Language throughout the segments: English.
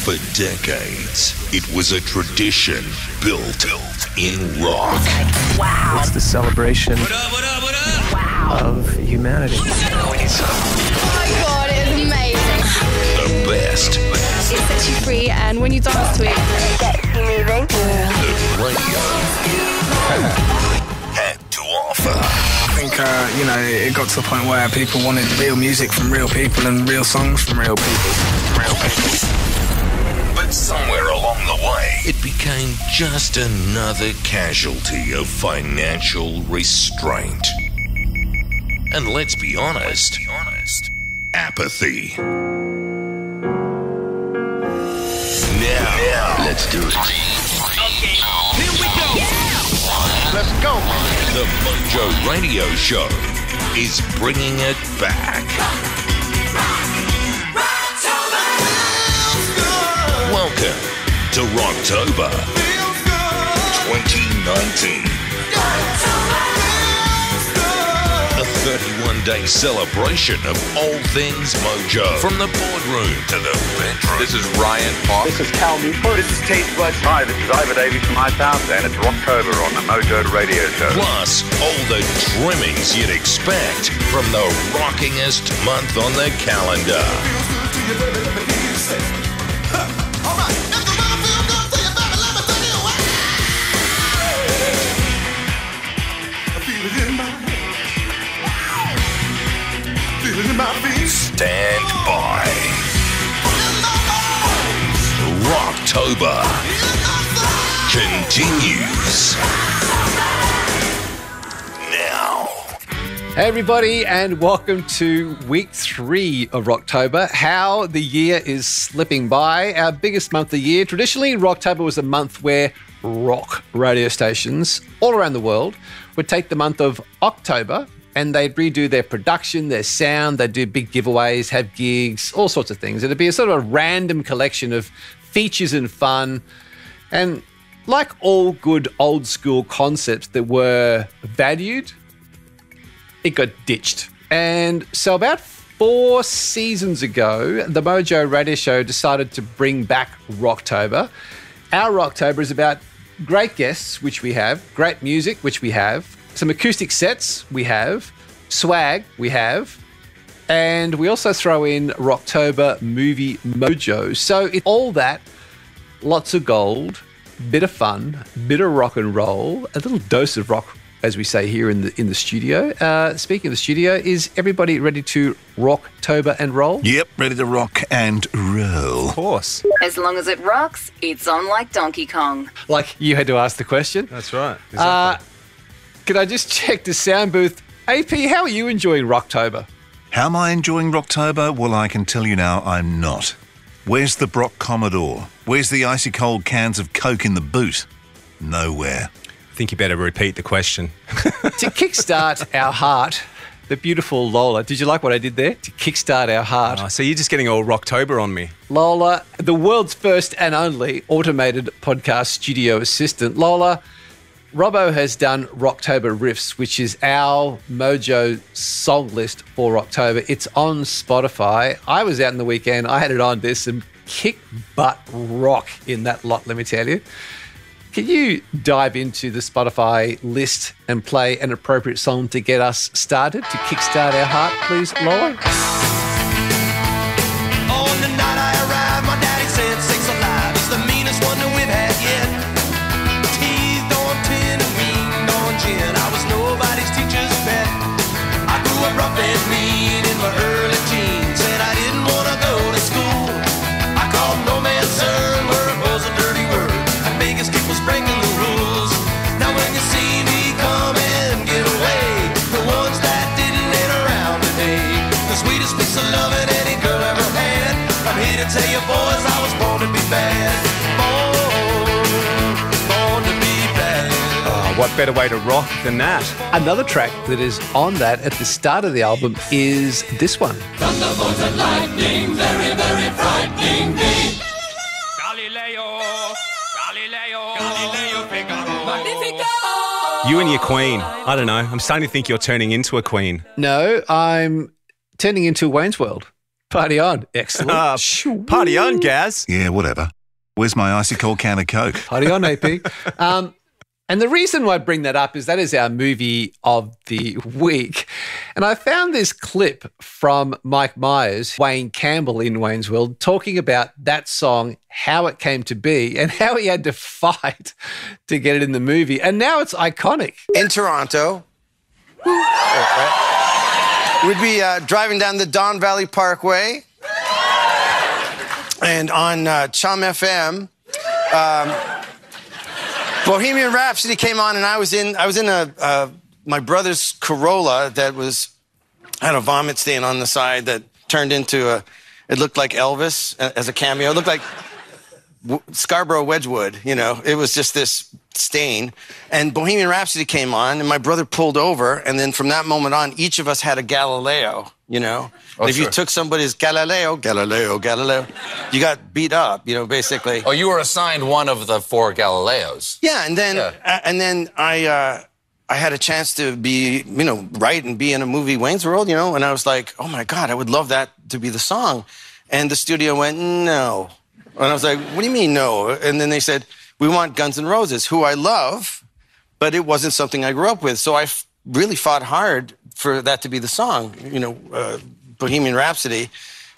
For decades, it was a tradition built in rock. Wow. It's the celebration what up, what up, what up? of humanity. Oh my god, it is amazing. The best It sets you free, and when you dance to it, it gets you moving. that radio had to offer. I think, uh, you know, it got to the point where people wanted real music from real people and real songs from real people. Real people. But somewhere along the way, it became just another casualty of financial restraint. And let's be honest, apathy. Now, let's do it. Okay, here we go. Yeah. Let's go. The Mojo Radio Show is bringing it back. Welcome to Rocktober 2019. A 31 day celebration of all things Mojo. From the boardroom to the bedroom. This is Ryan Fox. This is Cal Newport. This is Tate Bud. Hi, this is Ivor Davies from My Town, and it's Rocktober on the Mojo Radio Show. Plus, all the trimmings you'd expect from the rockingest month on the calendar. Stand by. Rocktober continues now. Hey, everybody, and welcome to week three of Rocktober. How the year is slipping by. Our biggest month of the year. Traditionally, Rocktober was a month where rock radio stations all around the world would take the month of October and they'd redo their production, their sound, they'd do big giveaways, have gigs, all sorts of things. It'd be a sort of a random collection of features and fun. And like all good old school concepts that were valued, it got ditched. And so, about four seasons ago, the Mojo Radio Show decided to bring back Rocktober. Our Rocktober is about great guests, which we have, great music, which we have, some acoustic sets, we have, swag, we have, and we also throw in Rocktober movie mojo. So, it's all that, lots of gold, bit of fun, bit of rock and roll, a little dose of rock, as we say here in the in the studio. Uh, speaking of the studio, is everybody ready to rock, rocktober and roll? Yep, ready to rock and roll. Of course. As long as it rocks, it's on like Donkey Kong. Like you had to ask the question. That's right. Uh, can I just check the sound booth? AP, how are you enjoying Rocktober? How am I enjoying Rocktober? Well, I can tell you now, I'm not. Where's the Brock Commodore? Where's the icy cold cans of Coke in the boot? Nowhere. I think you better repeat the question. to kickstart our heart, the beautiful Lola. Did you like what I did there? To kickstart our heart. Oh, so you're just getting all Rocktober on me. Lola, the world's first and only automated podcast studio assistant. Lola, Robbo has done Rocktober Riffs, which is our Mojo song list for October. It's on Spotify. I was out in the weekend. I had it on. There's some kick butt rock in that lot, let me tell you. Can you dive into the Spotify list and play an appropriate song to get us started, to kickstart our heart, please, Lola? Better way to rock than that? Another track that is on that at the start of the album is this one. Thunderbolts and lightning, very, very frightening me. Galileo, Galileo, Galileo Figaro. Magnifico. You and your queen. I don't know. I'm starting to think you're turning into a queen. No, I'm turning into Wayne's World. Party on. Excellent. Uh, party on, Gaz. Yeah, whatever. Where's my icy cold can of Coke? Party on, AP. Um, and the reason why I bring that up is that is our movie of the week. And I found this clip from Mike Myers, Wayne Campbell in Wayne's World, talking about that song, how it came to be, and how he had to fight to get it in the movie. And now it's iconic. in Toronto. We'd be uh, driving down the Don Valley Parkway, and on uh, Chum FM, um, Bohemian Rhapsody came on, and I was in I was in a uh, my brother's Corolla that was had a vomit stain on the side that turned into a. It looked like Elvis as a cameo. It looked like Scarborough Wedgwood, you know, it was just this stain. And Bohemian Rhapsody came on, and my brother pulled over. And then from that moment on, each of us had a Galileo, you know. Oh, if you took somebody's Galileo, Galileo, Galileo, you got beat up, you know, basically. Oh, you were assigned one of the four Galileos. Yeah, and then Yeah. uh, and then I uh, I had a chance to be you know write and be in a movie Wayne's World, you know, and I was like, oh my god, I would love that to be the song, and the studio went no, and I was like, what do you mean no? And then they said we want Guns N' Roses, who I love, but it wasn't something I grew up with, so I f- really fought hard for that to be the song, you know, uh, Bohemian Rhapsody.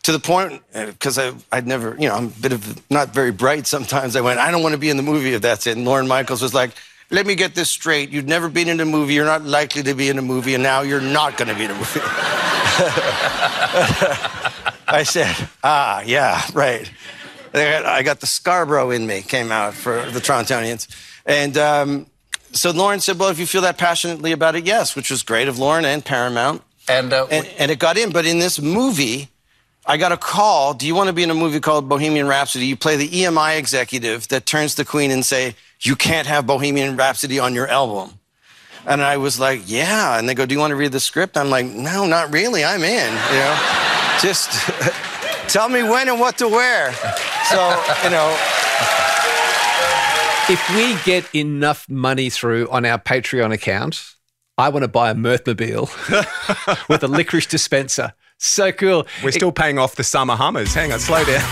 To the point, because I'd never, you know, I'm a bit of not very bright sometimes. I went, I don't want to be in the movie if that's it. And Lorne Michaels was like, let me get this straight. You've never been in a movie. You're not likely to be in a movie. And now you're not going to be in a movie. I said, ah, yeah, right. I got, I got the Scarborough in me, came out for the Torontonians. And um, so Lorne said, well, if you feel that passionately about it, yes, which was great of Lorne and Paramount. And, uh, and, and it got in. But in this movie, I got a call. Do you want to be in a movie called Bohemian Rhapsody? You play the EMI executive that turns to Queen and say, you can't have Bohemian Rhapsody on your album. And I was like, yeah. And they go, do you want to read the script? I'm like, no, not really. I'm in, you know. Just tell me when and what to wear. So, you know, If we get enough money through on our Patreon account, I want to buy a Mirthmobile with a licorice dispenser. So cool. We're still paying off the summer Hummers. Hang on, slow down.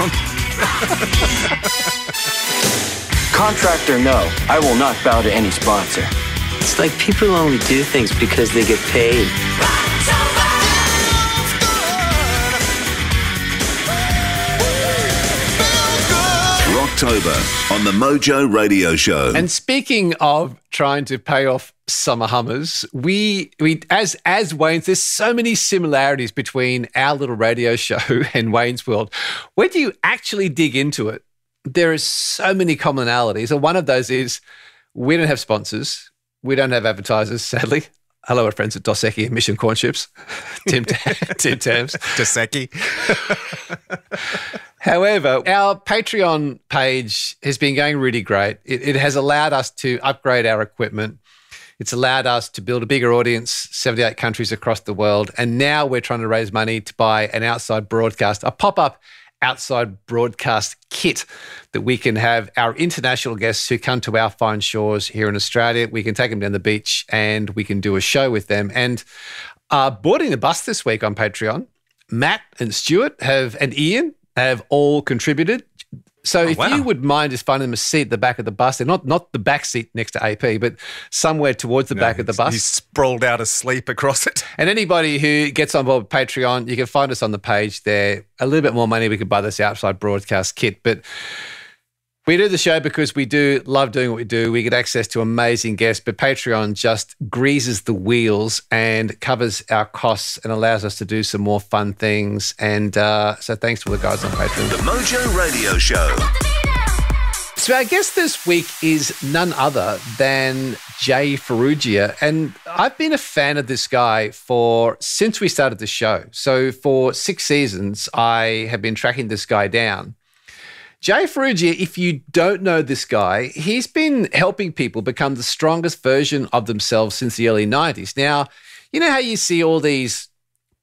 Contractor, no, I will not bow to any sponsor. It's like people only do things because they get paid. Rocktober on the Mojo Radio Show. And speaking of trying to pay off summer hummers, we we as as Wayne's, there's so many similarities between our little radio show and Wayne's World. When you actually dig into it, there are so many commonalities. And one of those is we don't have sponsors, we don't have advertisers, sadly. Hello, our friends at Doseki and Mission Corn Chips. Tim, Tim Tams. Doseki. However, our Patreon page has been going really great. It, it has allowed us to upgrade our equipment. It's allowed us to build a bigger audience, 78 countries across the world. And now we're trying to raise money to buy an outside broadcast, a pop up outside broadcast kit that we can have our international guests who come to our fine shores here in Australia. We can take them down the beach and we can do a show with them. And uh, boarding the bus this week on Patreon, Matt and Stuart have and Ian have all contributed. So oh, if wow. you would mind just finding them a seat at the back of the bus, and not not the back seat next to AP, but somewhere towards the back of the bus. He's sprawled out asleep across it. And anybody who gets on board with Patreon, you can find us on the page there. A little bit more money, we could buy this outside broadcast kit. But we do the show because we do love doing what we do. We get access to amazing guests, but Patreon just greases the wheels and covers our costs and allows us to do some more fun things. And uh, so thanks to all the guys on Patreon. The Mojo Radio Show. So our guest this week is none other than Jay Ferruggia. And I've been a fan of this guy for since we started the show. So for six seasons, I have been tracking this guy down. Jay Ferruggia, if you don't know this guy, he's been helping people become the strongest version of themselves since the early 90s. Now, you know how you see all these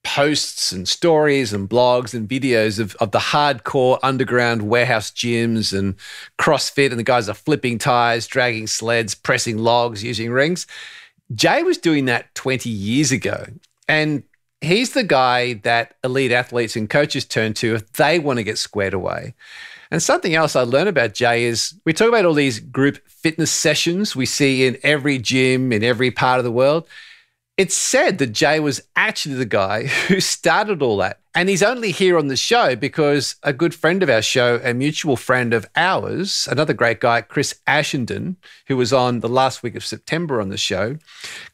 posts and stories and blogs and videos of, of the hardcore underground warehouse gyms and CrossFit, and the guys are flipping tires, dragging sleds, pressing logs, using rings. Jay was doing that 20 years ago. And He's the guy that elite athletes and coaches turn to if they want to get squared away. And something else I learned about Jay is we talk about all these group fitness sessions we see in every gym in every part of the world. It's said that Jay was actually the guy who started all that. And he's only here on the show because a good friend of our show, a mutual friend of ours, another great guy, Chris Ashenden, who was on the last week of September on the show.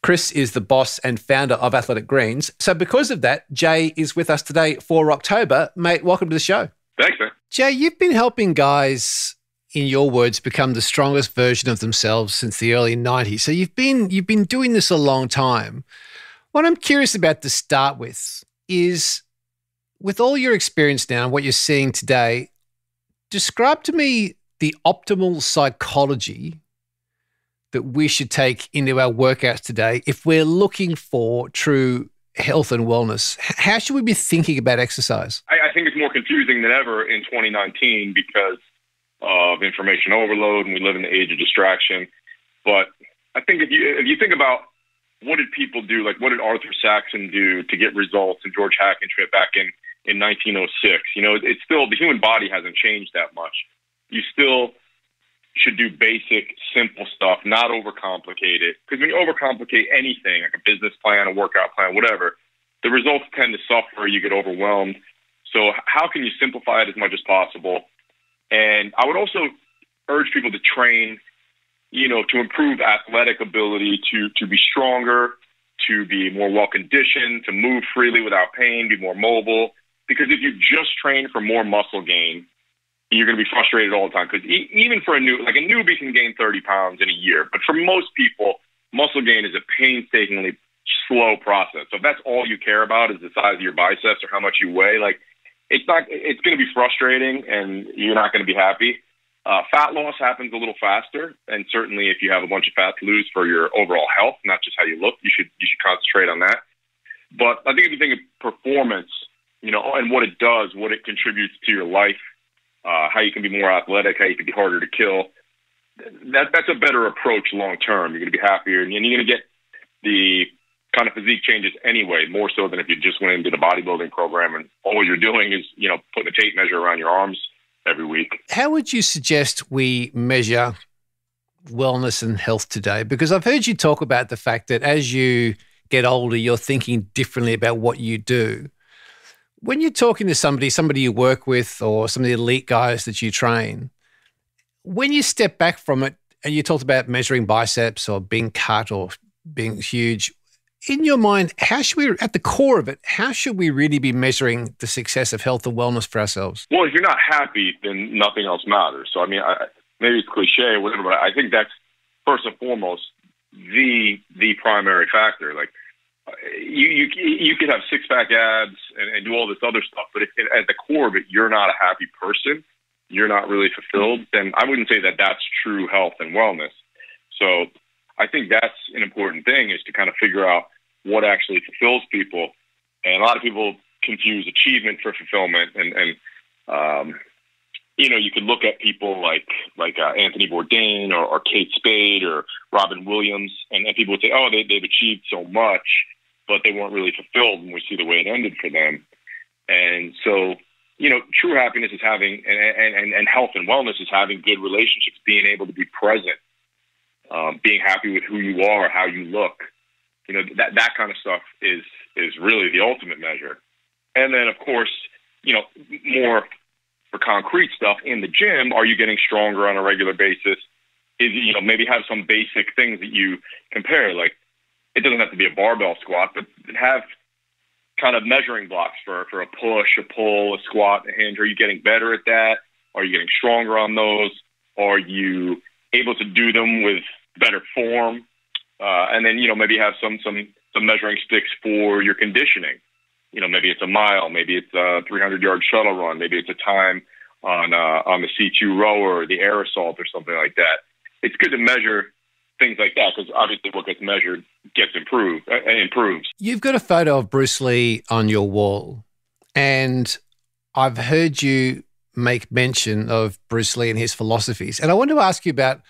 Chris is the boss and founder of Athletic Greens. So, because of that, Jay is with us today for October. Mate, welcome to the show. Thanks, man. Jay, you've been helping guys, in your words, become the strongest version of themselves since the early 90s. So you've been you've been doing this a long time. What I'm curious about to start with is with all your experience now and what you're seeing today, describe to me the optimal psychology that we should take into our workouts today if we're looking for true health and wellness. How should we be thinking about exercise? I, I think it's more confusing than ever in 2019 because of information overload and we live in the age of distraction. But I think if you if you think about what did people do, like what did Arthur Saxon do to get results and George Hackenschmidt back in in 1906? You know, it's still the human body hasn't changed that much. You still should do basic, simple stuff, not overcomplicate it. Because when you overcomplicate anything, like a business plan, a workout plan, whatever, the results tend to suffer. You get overwhelmed. So, how can you simplify it as much as possible? And I would also urge people to train, you know, to improve athletic ability, to to be stronger, to be more well conditioned, to move freely without pain, be more mobile. Because if you just train for more muscle gain, you're going to be frustrated all the time. Because e- even for a new, like a newbie can gain 30 pounds in a year, but for most people, muscle gain is a painstakingly slow process. So if that's all you care about is the size of your biceps or how much you weigh, like it's not, it's going to be frustrating and you're not going to be happy. Uh, fat loss happens a little faster, and certainly if you have a bunch of fat to lose for your overall health, not just how you look, you should you should concentrate on that. But I think if you think of performance, you know, and what it does, what it contributes to your life, uh, how you can be more athletic, how you can be harder to kill. That that's a better approach long term. You're going to be happier, and you're going to get the kind of physique changes anyway, more so than if you just went into the bodybuilding program and all you're doing is you know putting a tape measure around your arms every week. How would you suggest we measure wellness and health today? Because I've heard you talk about the fact that as you get older, you're thinking differently about what you do. When you're talking to somebody, somebody you work with, or some of the elite guys that you train, when you step back from it and you talked about measuring biceps or being cut or being huge, in your mind, how should we, at the core of it, how should we really be measuring the success of health and wellness for ourselves? Well, if you're not happy, then nothing else matters. So, I mean, I, maybe it's cliche or whatever, but I think that's first and foremost the the primary factor. Like, you you you could have six pack abs and, and do all this other stuff, but if at the core of it you're not a happy person, you're not really fulfilled, then I wouldn't say that that's true health and wellness. So, I think that's an important thing is to kind of figure out what actually fulfills people. And a lot of people confuse achievement for fulfillment. And, and um, you know, you could look at people like like uh, Anthony Bourdain or, or Kate Spade or Robin Williams, and, and people would say, oh, they, they've achieved so much, but they weren't really fulfilled. And we see the way it ended for them. And so, you know, true happiness is having, and, and, and health and wellness is having good relationships, being able to be present, um, being happy with who you are, how you look. You know, that that kind of stuff is is really the ultimate measure. And then, of course, you know, more for concrete stuff in the gym, are you getting stronger on a regular basis? Is you know maybe have some basic things that you compare. Like it doesn't have to be a barbell squat, but have kind of measuring blocks for for a push, a pull, a squat, a hinge. Are you getting better at that? Are you getting stronger on those? Are you able to do them with better form? Uh, and then you know maybe have some some some measuring sticks for your conditioning. You know maybe it's a mile, maybe it's a 300 yard shuttle run, maybe it's a time on uh, on the C2 rower, the air assault, or something like that. It's good to measure things like that because obviously what gets measured gets improved uh, improves. You've got a photo of Bruce Lee on your wall, and I've heard you make mention of Bruce Lee and his philosophies. And I want to ask you about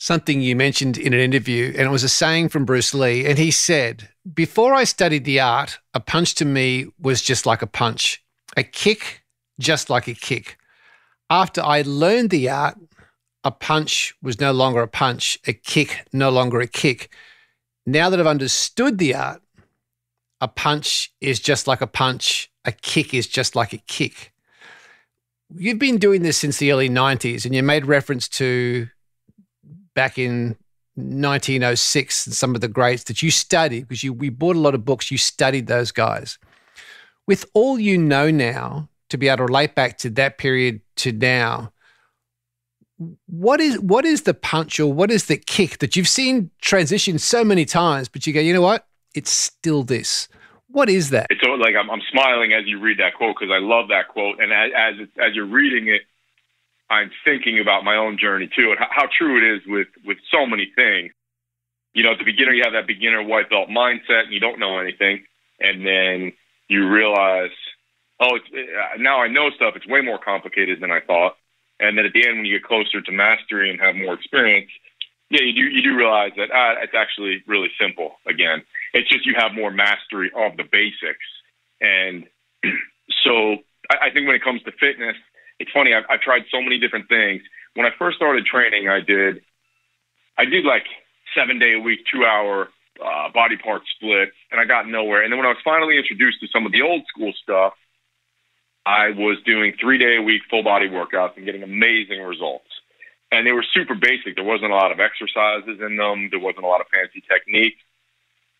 something you mentioned in an interview, and it was a saying from Bruce Lee. And he said, Before I studied the art, a punch to me was just like a punch, a kick, just like a kick. After I learned the art, a punch was no longer a punch, a kick no longer a kick. Now that I've understood the art, a punch is just like a punch, a kick is just like a kick. You've been doing this since the early 90s, and you made reference to back in 1906 and some of the greats that you studied because you we bought a lot of books you studied those guys. With all you know now to be able to relate back to that period to now what is what is the punch or what is the kick that you've seen transition so many times but you go you know what? It's still this. What is that? It's all, like I'm, I'm smiling as you read that quote because I love that quote, and as as, as you're reading it, I'm thinking about my own journey too, and how, true it is with with so many things. You know, at the beginner, you have that beginner white belt mindset, and you don't know anything, and then you realize, oh, uh, now I know stuff. It's way more complicated than I thought. And then at the end, when you get closer to mastery and have more experience, yeah, you do you do realize that ah, it's actually really simple. Again, it's just you have more mastery of the basics, and so I, I think when it comes to fitness, it's funny. I've, I've tried so many different things. When I first started training, I did I did like seven day a week, two hour uh, body part splits, and I got nowhere. And then when I was finally introduced to some of the old school stuff, I was doing three day a week full body workouts and getting amazing results. And they were super basic. There wasn't a lot of exercises in them. There wasn't a lot of fancy technique.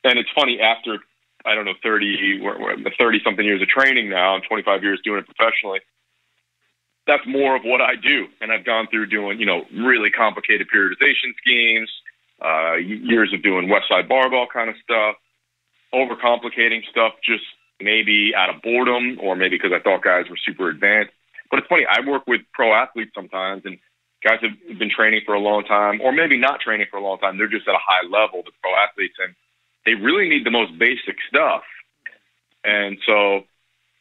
And it's funny after I don't know 30 30 something years of training now and 25 years doing it professionally. That's more of what I do, and I've gone through doing you know really complicated periodization schemes, uh, years of doing West Side barbell kind of stuff, overcomplicating stuff just maybe out of boredom or maybe because I thought guys were super advanced. But it's funny, I work with pro athletes sometimes, and guys have been training for a long time, or maybe not training for a long time. They're just at a high level, the pro athletes, and they really need the most basic stuff. And so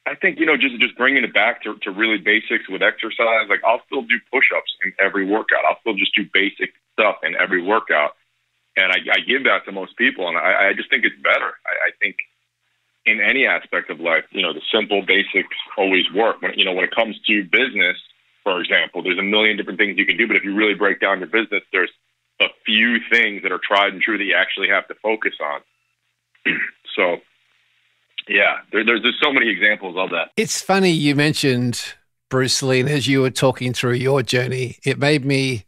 I think, you know, just, just bringing it back to, to really basics with exercise, like I'll still do push-ups in every workout. I'll still just do basic stuff in every workout. And I, I give that to most people. And I, I just think it's better. I, I think in any aspect of life, you know, the simple basics always work. When, you know, when it comes to business, for example, there's a million different things you can do. But if you really break down your business, there's a few things that are tried and true that you actually have to focus on. so, yeah, there, there's there's so many examples of that. It's funny you mentioned Bruce Lee, and as you were talking through your journey, it made me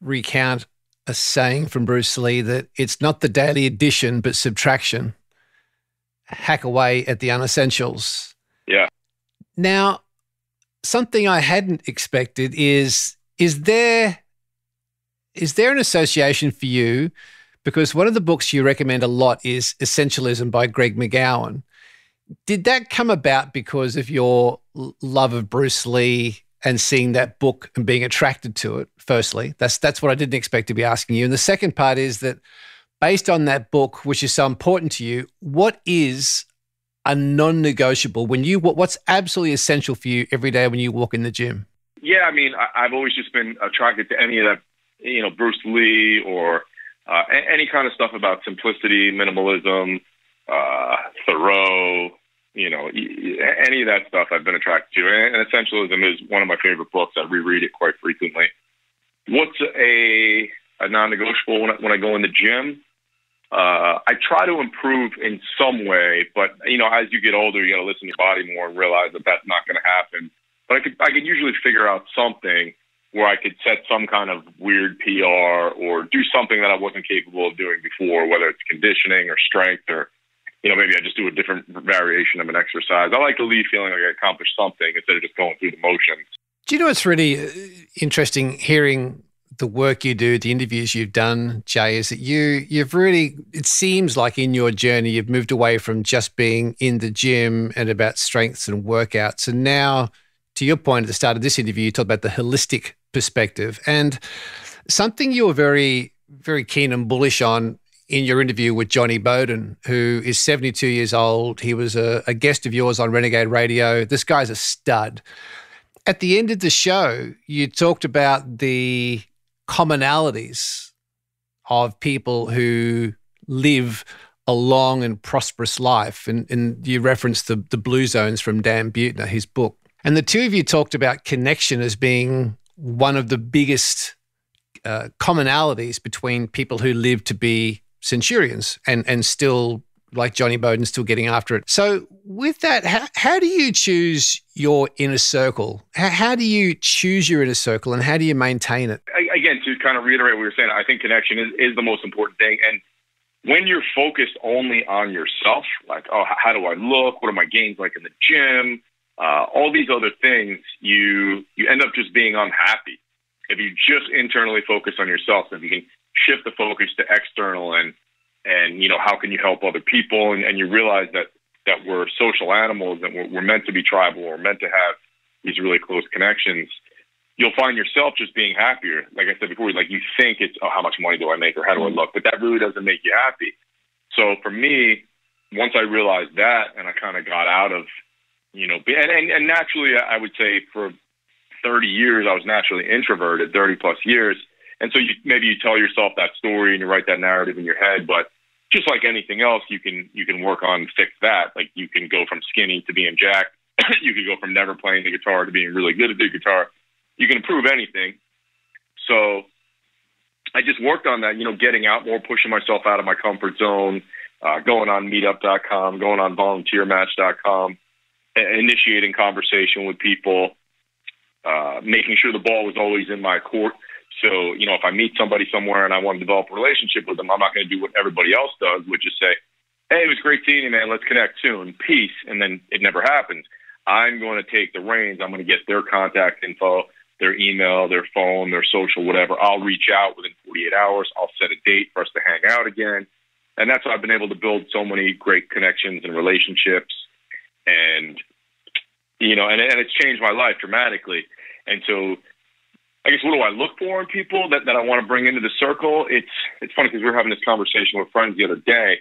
recount a saying from Bruce Lee that it's not the daily addition, but subtraction. Hack away at the unessentials. Yeah. Now, something I hadn't expected is is there is there an association for you? Because one of the books you recommend a lot is Essentialism by Greg McGowan. Did that come about because of your love of Bruce Lee and seeing that book and being attracted to it? Firstly, that's that's what I didn't expect to be asking you. And the second part is that based on that book, which is so important to you, what is a non-negotiable when you what, what's absolutely essential for you every day when you walk in the gym? Yeah, I mean, I, I've always just been attracted to any of that, you know, Bruce Lee or uh, any kind of stuff about simplicity, minimalism, uh, Thoreau, you know, any of that stuff I've been attracted to. And Essentialism is one of my favorite books. I reread it quite frequently. What's a, a non-negotiable when I, when I go in the gym? Uh, I try to improve in some way, but you know, as you get older, you got to listen to your body more and realize that that's not going to happen. But I could, I could usually figure out something where I could set some kind of weird PR or do something that I wasn't capable of doing before, whether it's conditioning or strength or, you know, maybe I just do a different variation of an exercise. I like to leave feeling like I accomplished something instead of just going through the motions. Do you know what's really uh, interesting hearing the work you do, the interviews you've done, Jay, is that you you've really it seems like in your journey you've moved away from just being in the gym and about strengths and workouts. And now to your point at the start of this interview, you talked about the holistic perspective. And something you were very, very keen and bullish on in your interview with Jonny Bowden, who is 72 years old. He was a, a, guest of yours on Renegade Radio. This guy's a stud. At the end of the show, you talked about the commonalities of people who live a long and prosperous life. And, and you referenced the, the Blue Zones from Dan Buettner, his book. And the two of you talked about connection as being one of the biggest uh, commonalities between people who live to be centurions and, and still, like Jonny Bowden, still getting after it. So, with that, how, how do you choose your inner circle? How, how do you choose your inner circle and how do you maintain it? Again, to kind of reiterate what we were saying, I think connection is, is the most important thing. And when you're focused only on yourself, like, oh, how do I look? What are my gains like in the gym? Uh, all these other things, you you end up just being unhappy. If you just internally focus on yourself, can shift the focus to external and and you know how can you help other people, and, and you realize that that we're social animals and we're, we're meant to be tribal, we're meant to have these really close connections. You'll find yourself just being happier. Like I said before, like you think it's oh how much money do I make or how do I mm-hmm. look, but that really doesn't make you happy. So for me, once I realized that and I kind of got out of you know, and, and, and naturally, I would say for 30 years, I was naturally introverted, 30 plus years. And so you, maybe you tell yourself that story and you write that narrative in your head, but just like anything else, you can, you can work on fix that. Like you can go from skinny to being jacked. you can go from never playing the guitar to being really good at the guitar. You can improve anything. So I just worked on that, you know, getting out more, pushing myself out of my comfort zone, uh, going on meetup.com, going on volunteermatch.com, initiating conversation with people, uh, making sure the ball was always in my court. So, you know, if I meet somebody somewhere and I want to develop a relationship with them, I'm not going to do what everybody else does, which is say, hey, it was great seeing you, man. Let's connect soon. Peace. And then it never happens. I'm going to take the reins. I'm going to get their contact info, their email, their phone, their social, whatever. I'll reach out within 48 hours. I'll set a date for us to hang out again. And that's how I've been able to build so many great connections and relationships. And, you know, and, and it's changed my life dramatically. And so, I guess what do I look for in people that, that I want to bring into the circle? It's it's funny because we were having this conversation with friends the other day.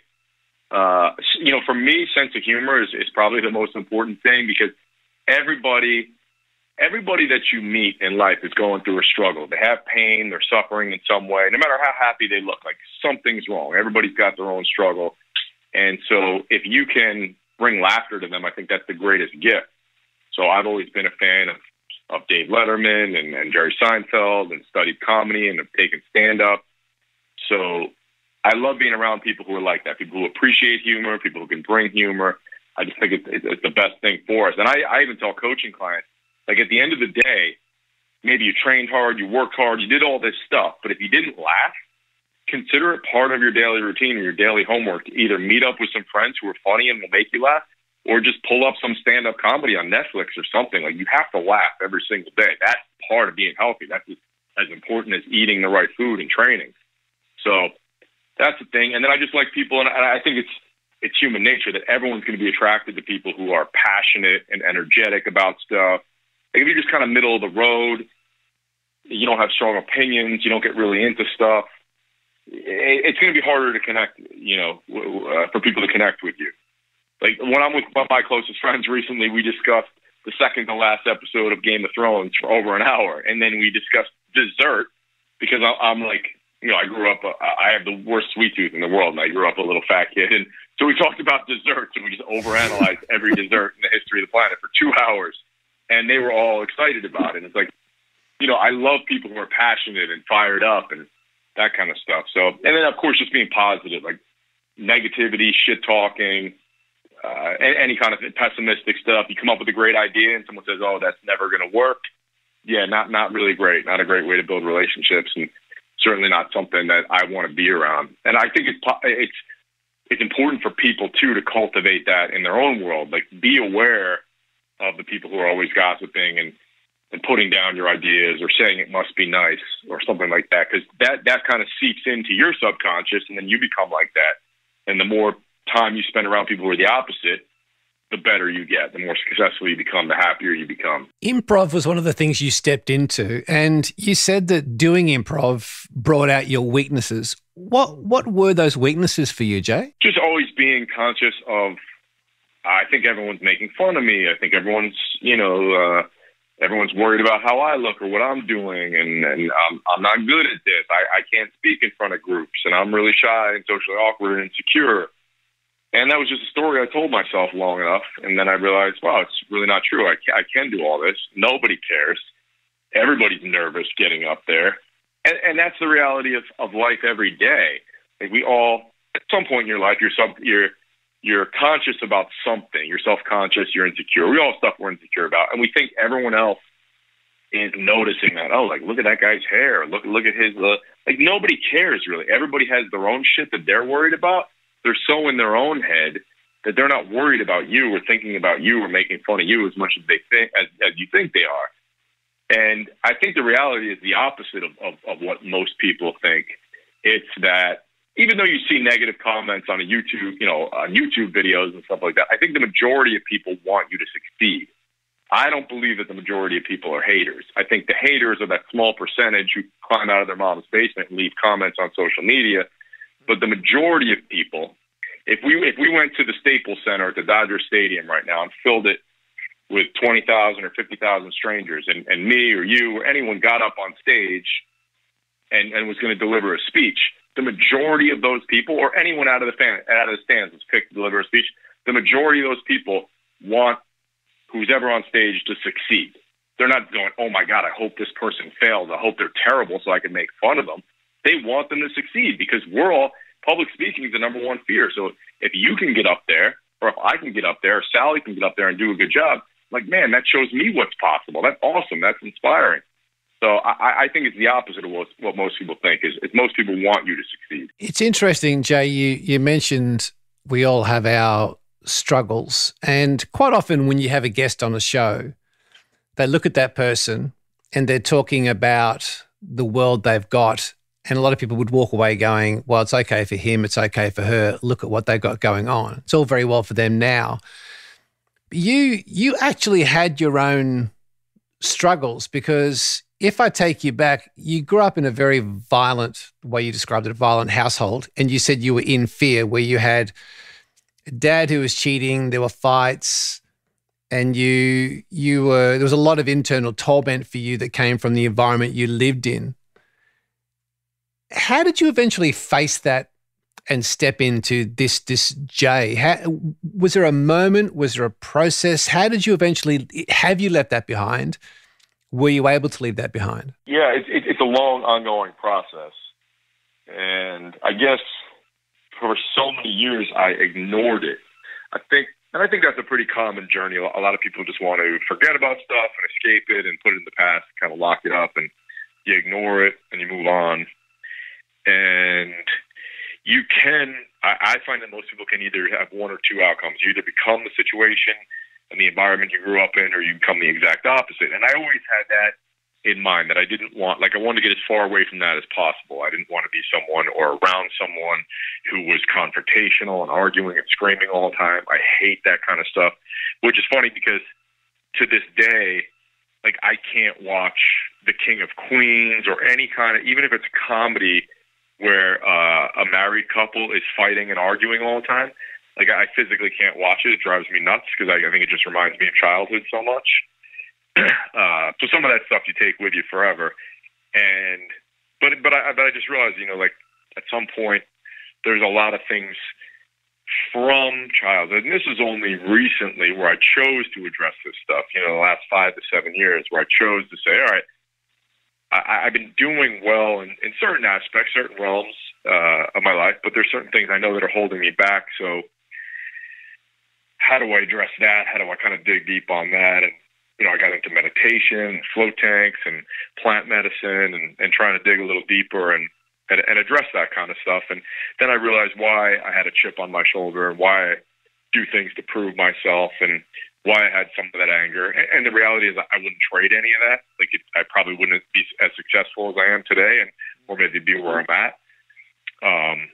Uh, you know, for me, sense of humor is, is probably the most important thing because everybody everybody that you meet in life is going through a struggle. They have pain, they're suffering in some way. No matter how happy they look, like something's wrong. Everybody's got their own struggle. And so if you can bring laughter to them, I think that's the greatest gift. So I've always been a fan of, of Dave Letterman and, and Jerry Seinfeld and studied comedy and have taken stand up. So I love being around people who are like that, people who appreciate humor, people who can bring humor. I just think it's, it's, the best thing for us. And I, I even tell coaching clients, like at the end of the day, maybe you trained hard, you worked hard, you did all this stuff, but if you didn't laugh, consider it part of your daily routine or your daily homework to either meet up with some friends who are funny and will make you laugh, or just pull up some stand up comedy on Netflix or something. Like you have to laugh every single day. That's part of being healthy. That's as, important as eating the right food and training. So that's the thing. And then I just like people, and I think it's it's human nature that everyone's going to be attracted to people who are passionate and energetic about stuff. Like if you're just kind of middle of the road, you don't have strong opinions, you don't get really into stuff. It's going to be harder to connect, you know, uh, for people to connect with you. Like when I'm with one of my closest friends recently, we discussed the second to last episode of Game of Thrones for over an hour, and then we discussed dessert because I- I'm like, you know, I grew up, uh, I have the worst sweet tooth in the world, and I grew up a little fat kid, and so we talked about desserts, and we just overanalyzed every dessert in the history of the planet for two hours, and they were all excited about it. It's like, you know, I love people who are passionate and fired up and that kind of stuff. So, and then of course, just being positive, like negativity, shit talking, uh, any kind of pessimistic stuff. You come up with a great idea, and someone says, "Oh, that's never going to work." Yeah, not not really great. Not a great way to build relationships, and certainly not something that I want to be around. And I think it's it's it's important for people too to cultivate that in their own world. Like, be aware of the people who are always gossiping and and putting down your ideas or saying it must be nice or something like that because that that kind of seeps into your subconscious and then you become like that and the more time you spend around people who are the opposite the better you get the more successful you become the happier you become Improv was one of the things you stepped into, and you said that doing improv brought out your weaknesses. What what were those weaknesses for you, Jay? just always being conscious of I think everyone's making fun of me. I think everyone's, you know, uh, everyone's worried about how I look or what I'm doing, and and I'm I'm not good at this. I I can't speak in front of groups, and I'm really shy and socially awkward and insecure. And that was just a story I told myself long enough, and then I realized, wow, it's really not true. I can, I can do all this. Nobody cares. Everybody's nervous getting up there, and and that's the reality of of life every day. Like we all, at some point in your life, you're some you're you're conscious about something. You're self conscious. You're insecure. We all stuff we're insecure about, and we think everyone else is noticing that. Oh, like look at that guy's hair. Look look at his. Uh, like nobody cares really. Everybody has their own shit that they're worried about. They're so in their own head that they're not worried about you or thinking about you or making fun of you as much as they think as, as you think they are. And I think the reality is the opposite of, of, of what most people think. It's that even though you see negative comments on a YouTube, you know, on YouTube videos and stuff like that, I think the majority of people want you to succeed. I don't believe that the majority of people are haters. I think the haters are that small percentage who climb out of their mom's basement and leave comments on social media. But the majority of people, if we if we went to the Staples Center at the Dodger Stadium right now and filled it with twenty thousand or fifty thousand strangers, and, and me or you or anyone got up on stage and, and was going to deliver a speech, the majority of those people, or anyone out of the fan out of the stands was picked to deliver a speech, the majority of those people want who's ever on stage to succeed. They're not going, oh my God, I hope this person fails. I hope they're terrible so I can make fun of them. They want them to succeed because we're all, public speaking is the number one fear. So if you can get up there, or if I can get up there, or Sally can get up there and do a good job, like, man, that shows me what's possible. That's awesome. That's inspiring. So I, I think it's the opposite of what, what most people think. Is, is most people want you to succeed. It's interesting, Jay. You you mentioned we all have our struggles, and quite often when you have a guest on a show, they look at that person and they're talking about the world they've got, and a lot of people would walk away going, "Well, it's okay for him. It's okay for her. Look at what they've got going on. It's all very well for them now." You you actually had your own struggles because if I take you back, you grew up in a very violent, way you described it, a violent household, and you said you were in fear, where you had a dad who was cheating, there were fights, and you you were there was a lot of internal torment for you that came from the environment you lived in. How did you eventually face that and step into this this Jay? How, was there a moment? Was there a process? How did you eventually have you left that behind? Were you able to leave that behind? Yeah, it's it, it's a long, ongoing process, and I guess for so many years I ignored it. I think, and I think that's a pretty common journey. A lot of people just want to forget about stuff and escape it and put it in the past, kind of lock it up, and you ignore it and you move on. And you can, I, I find that most people can either have one or two outcomes. You either become the situation and the environment you grew up in, or you become the exact opposite. And I always had that in mind that I didn't want, like, I wanted to get as far away from that as possible. I didn't want to be someone or around someone who was confrontational and arguing and screaming all the time. I hate that kind of stuff, which is funny because to this day, like, I can't watch The King of Queens or any kind of, even if it's a comedy where uh, a married couple is fighting and arguing all the time like I physically can't watch it. It drives me nuts because I, I think it just reminds me of childhood so much. uh, so some of that stuff you take with you forever. And but but I but I just realized you know like at some point there's a lot of things from childhood, and this is only recently where I chose to address this stuff. You know, the last five to seven years where I chose to say, all right, I, I've been doing well in, in certain aspects, certain realms uh, of my life, but there's certain things I know that are holding me back. So how do I address that? How do I kind of dig deep on that? And you know, I got into meditation, float tanks, and plant medicine, and, and trying to dig a little deeper and, and and address that kind of stuff. And then I realized why I had a chip on my shoulder and why I do things to prove myself and why I had some of that anger. And, the reality is, I wouldn't trade any of that. Like, it, I probably wouldn't be as successful as I am today, and or maybe be where I'm at. Um,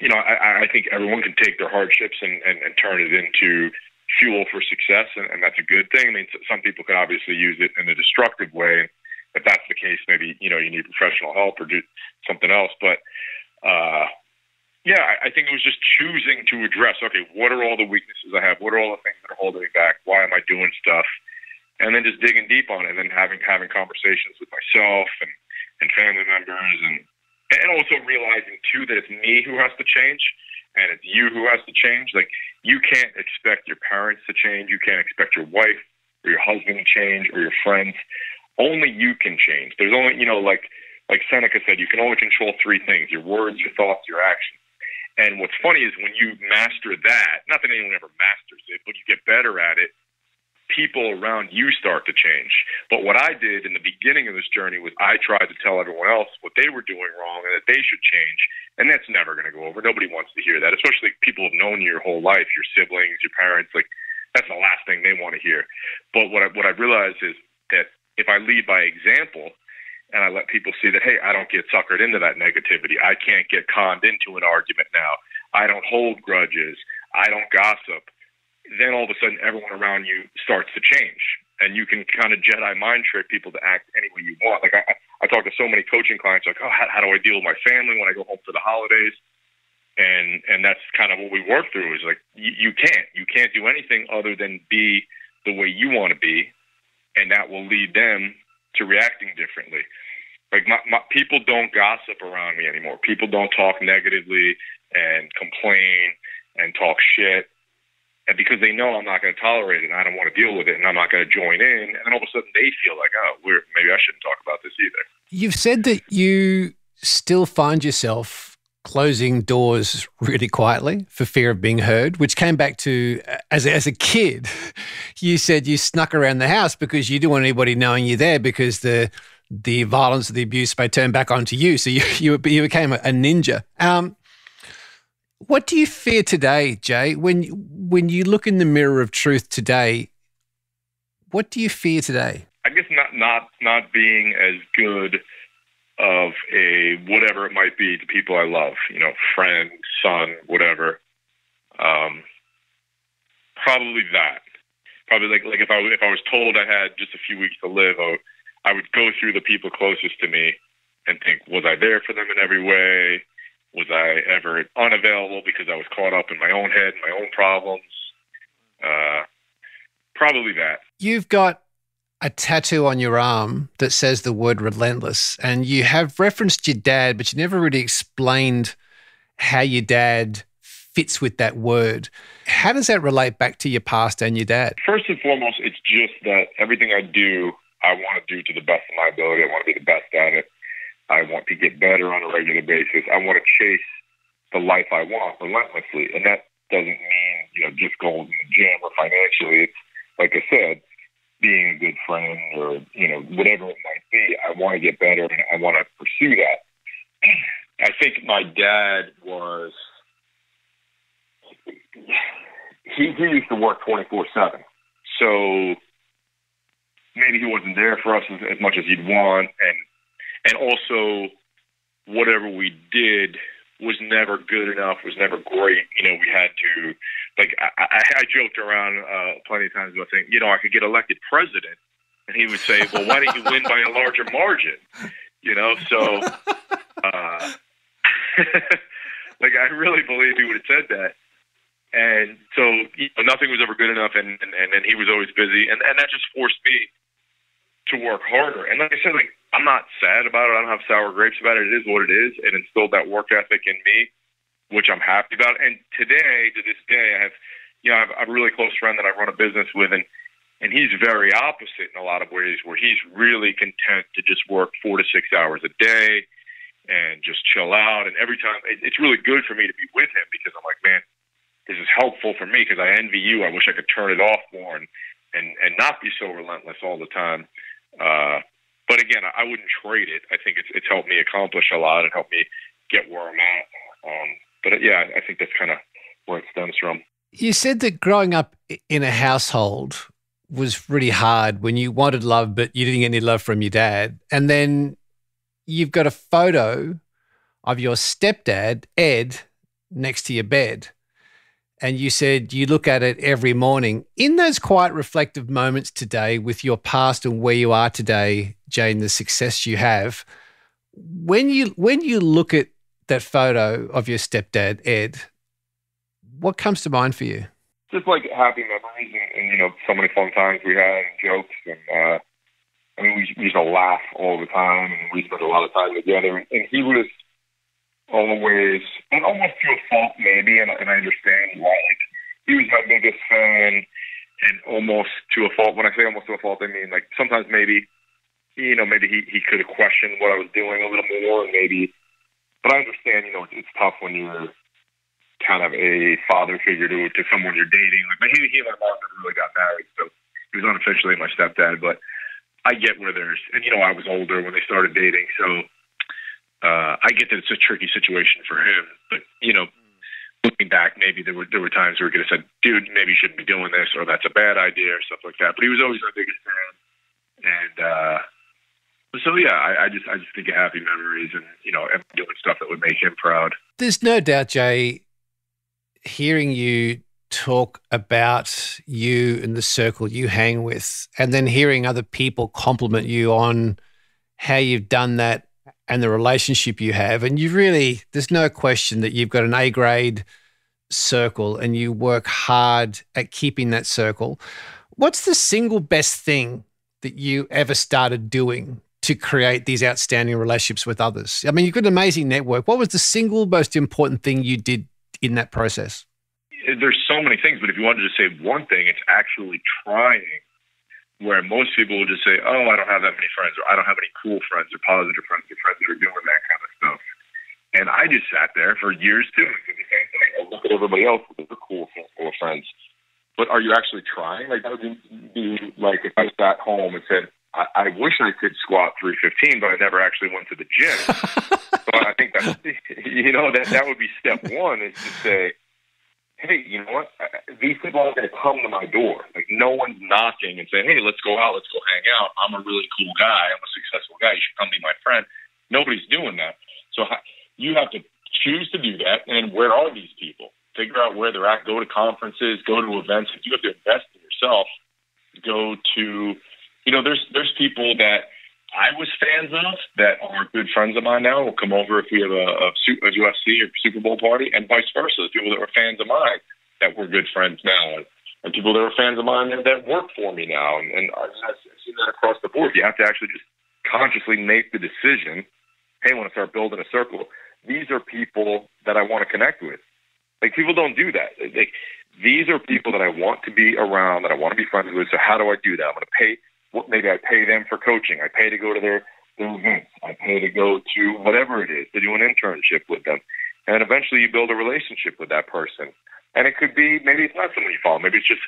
you know, I, I think everyone can take their hardships and, and, and turn it into fuel for success, and, and that's a good thing. I mean, some people can obviously use it in a destructive way. If that's the case, maybe you know you need professional help or do something else. But uh, yeah, I, think it was just choosing to address. Okay, what are all the weaknesses I have? What are all the things that are holding me back? Why am I doing stuff? and then just digging deep on it, and then having having conversations with myself and and family members, and and also realizing too that it's me who has to change, and it's you who has to change. Like you can't expect your parents to change, you can't expect your wife or your husband to change or your friends. Only you can change. There's only you know like like Seneca said, you can only control three things: your words, your thoughts, your actions. And what's funny is when you master that, not that anyone ever masters it, but you get better at it, people around you start to change. But what I did in the beginning of this journey was I tried to tell everyone else what they were doing wrong and that they should change. And that's never going to go over. Nobody wants to hear that, especially people who've known you your whole life, your siblings, your parents. Like, that's the last thing they want to hear. But what I, what I realized is that if I lead by example, and I let people see that, hey, I don't get suckered into that negativity. I can't get conned into an argument now. I don't hold grudges. I don't gossip. Then all of a sudden, everyone around you starts to change, and you can kind of Jedi mind trick people to act any way you want. Like I, I talk to so many coaching clients, like, oh, how, how do I deal with my family when I go home for the holidays? And and that's kind of what we work through. Is like you, you can't you can't do anything other than be the way you want to be, and that will lead them to reacting differently. Like my, my people don't gossip around me anymore. People don't talk negatively and complain and talk shit. And because they know I'm not going to tolerate it and I don't want to deal with it and I'm not going to join in, and all of a sudden they feel like, oh, we're, maybe I shouldn't talk about this either. You've said that you still find yourself closing doors really quietly for fear of being heard, which came back to as a, as a kid, you said you snuck around the house because you didn't want anybody knowing you're there because the the violence, of the abuse may turn back onto you. So you you, you became a, a ninja. Um, what do you fear today, Jay? When when you look in the mirror of truth today, what do you fear today? I guess not not not being as good of a whatever it might be to people I love, you know, friend, son, whatever. Um, probably that. Probably like like if I if I was told I had just a few weeks to live, I would, I would go through the people closest to me and think, was I there for them in every way? Was I ever unavailable because I was caught up in my own head, my own problems? Uh, probably that. You've got a tattoo on your arm that says the word relentless, and you have referenced your dad, but you never really explained how your dad fits with that word. How does that relate back to your past and your dad? First and foremost, it's just that everything I do, I want to do to the best of my ability. I want to be the best at it. I want to get better on a regular basis. I want to chase the life I want relentlessly. And that doesn't mean, you know, just going to the gym or financially. It's, like I said, being a good friend or, you know, whatever it might be. I want to get better and I want to pursue that. I think my dad was, he, he used to work 24 7. So maybe he wasn't there for us as, as much as he'd want. And, and also whatever we did was never good enough, was never great. You know, we had to, like, I, I, I joked around uh, plenty of times about saying, you know, I could get elected president. And he would say, well, why don't you win by a larger margin? You know, so, uh, like, I really believe he would have said that. And so, you know, nothing was ever good enough, and, and, and he was always busy. And, and that just forced me to work harder. And like I said, like, I'm not sad about it. I don't have sour grapes about it. It is what it is. It instilled that work ethic in me, which I'm happy about. And today, to this day, I have, you know, I have, I have a really close friend that I run a business with, and and he's very opposite a lot of ways, where he's really content to just work four to six hours a day and just chill out. And every time, it, it's really good for me to be with him because I'm like, man, this is helpful for me because I envy you. I wish I could turn it off more and and and not be so relentless all the time. Uh, but again, I wouldn't trade it. I think it's it's helped me accomplish a lot and helped me get where I'm at. Um, but yeah, I think that's kind of where it stems from. You said that growing up in a household was really hard when you wanted love, but you didn't get any love from your dad. And then you've got a photo of your stepdad, Ed, next to your bed. And you said you look at it every morning. In those quiet, reflective moments today with your past and where you are today, Jane, the success you have, when you when you look at that photo of your stepdad, Ed, what comes to mind for you? Just like happy memories and, and you know so many fun times we had and jokes and uh, I mean we, we used to laugh all the time and we spent a lot of time together. And, he was always and almost to a fault maybe and, and I understand why. Like he was my biggest fan and almost to a fault. When I say almost to a fault I mean like sometimes maybe you know maybe he, he could have questioned what I was doing a little more and maybe but I understand you know it's, it's tough when you're kind of a father figure to to someone you're dating. Like, but he, he and my mom never really got married, so he was unofficially my stepdad. But I get where there's, and you know, I was older when they started dating, so uh, I get that it's a tricky situation for him. But you know, looking back, maybe there were there were times where he could have said, "Dude, maybe you shouldn't be doing this," or "That's a bad idea," or stuff like that. But he was always my biggest fan, and. uh so yeah, I, I just I just think of happy memories and you know doing stuff that would make him proud. There's no doubt, Jay, hearing you talk about you and the circle you hang with, and then hearing other people compliment you on how you've done that and the relationship you have. And you really, there's no question that you've got an A grade circle and you work hard at keeping that circle. What's the single best thing that you ever started doing to create these outstanding relationships with others? I mean, you've got an amazing network. What was the single most important thing you did in that process? There's so many things, but if you wanted to say one thing, it's actually trying. Where most people will just say, "Oh, I don't have that many friends," or "I don't have any cool friends," or positive friends, or friends that are doing that kind of stuff. And I just sat there for years too and did the same thing. I look at everybody else with their cool, cool friends, but are you actually trying? Like that would be like if I sat home and said, I, I wish I could squat 315, but I never actually went to the gym. but I think that you know that that would be step one is to say, hey, you know what? These people aren't going to come to my door. Like no one's knocking and saying, hey, let's go out, let's go hang out. I'm a really cool guy. I'm a successful guy. You should come be my friend. Nobody's doing that. So you have to choose to do that. And where are these people? Figure out where they're at. Go to conferences. Go to events. If you have to invest in yourself, go to you know, there's there's people that I was fans of that are good friends of mine now. Will come over if we have a, a, a UFC or Super Bowl party, and vice versa. People that were fans of mine that were good friends now, and, and people that are fans of mine that, that work for me now. And, and I've seen that across the board. You have to actually just consciously make the decision. Hey, I want to start building a circle. These are people that I want to connect with. Like people don't do that. Like these are people that I want to be around, that I want to be friends with. So how do I do that? I'm going to pay maybe I pay them for coaching. I pay to go to their, their events. I pay to go to whatever it is to do an internship with them. And eventually you build a relationship with that person. And it could be maybe it's not someone you follow. Maybe it's just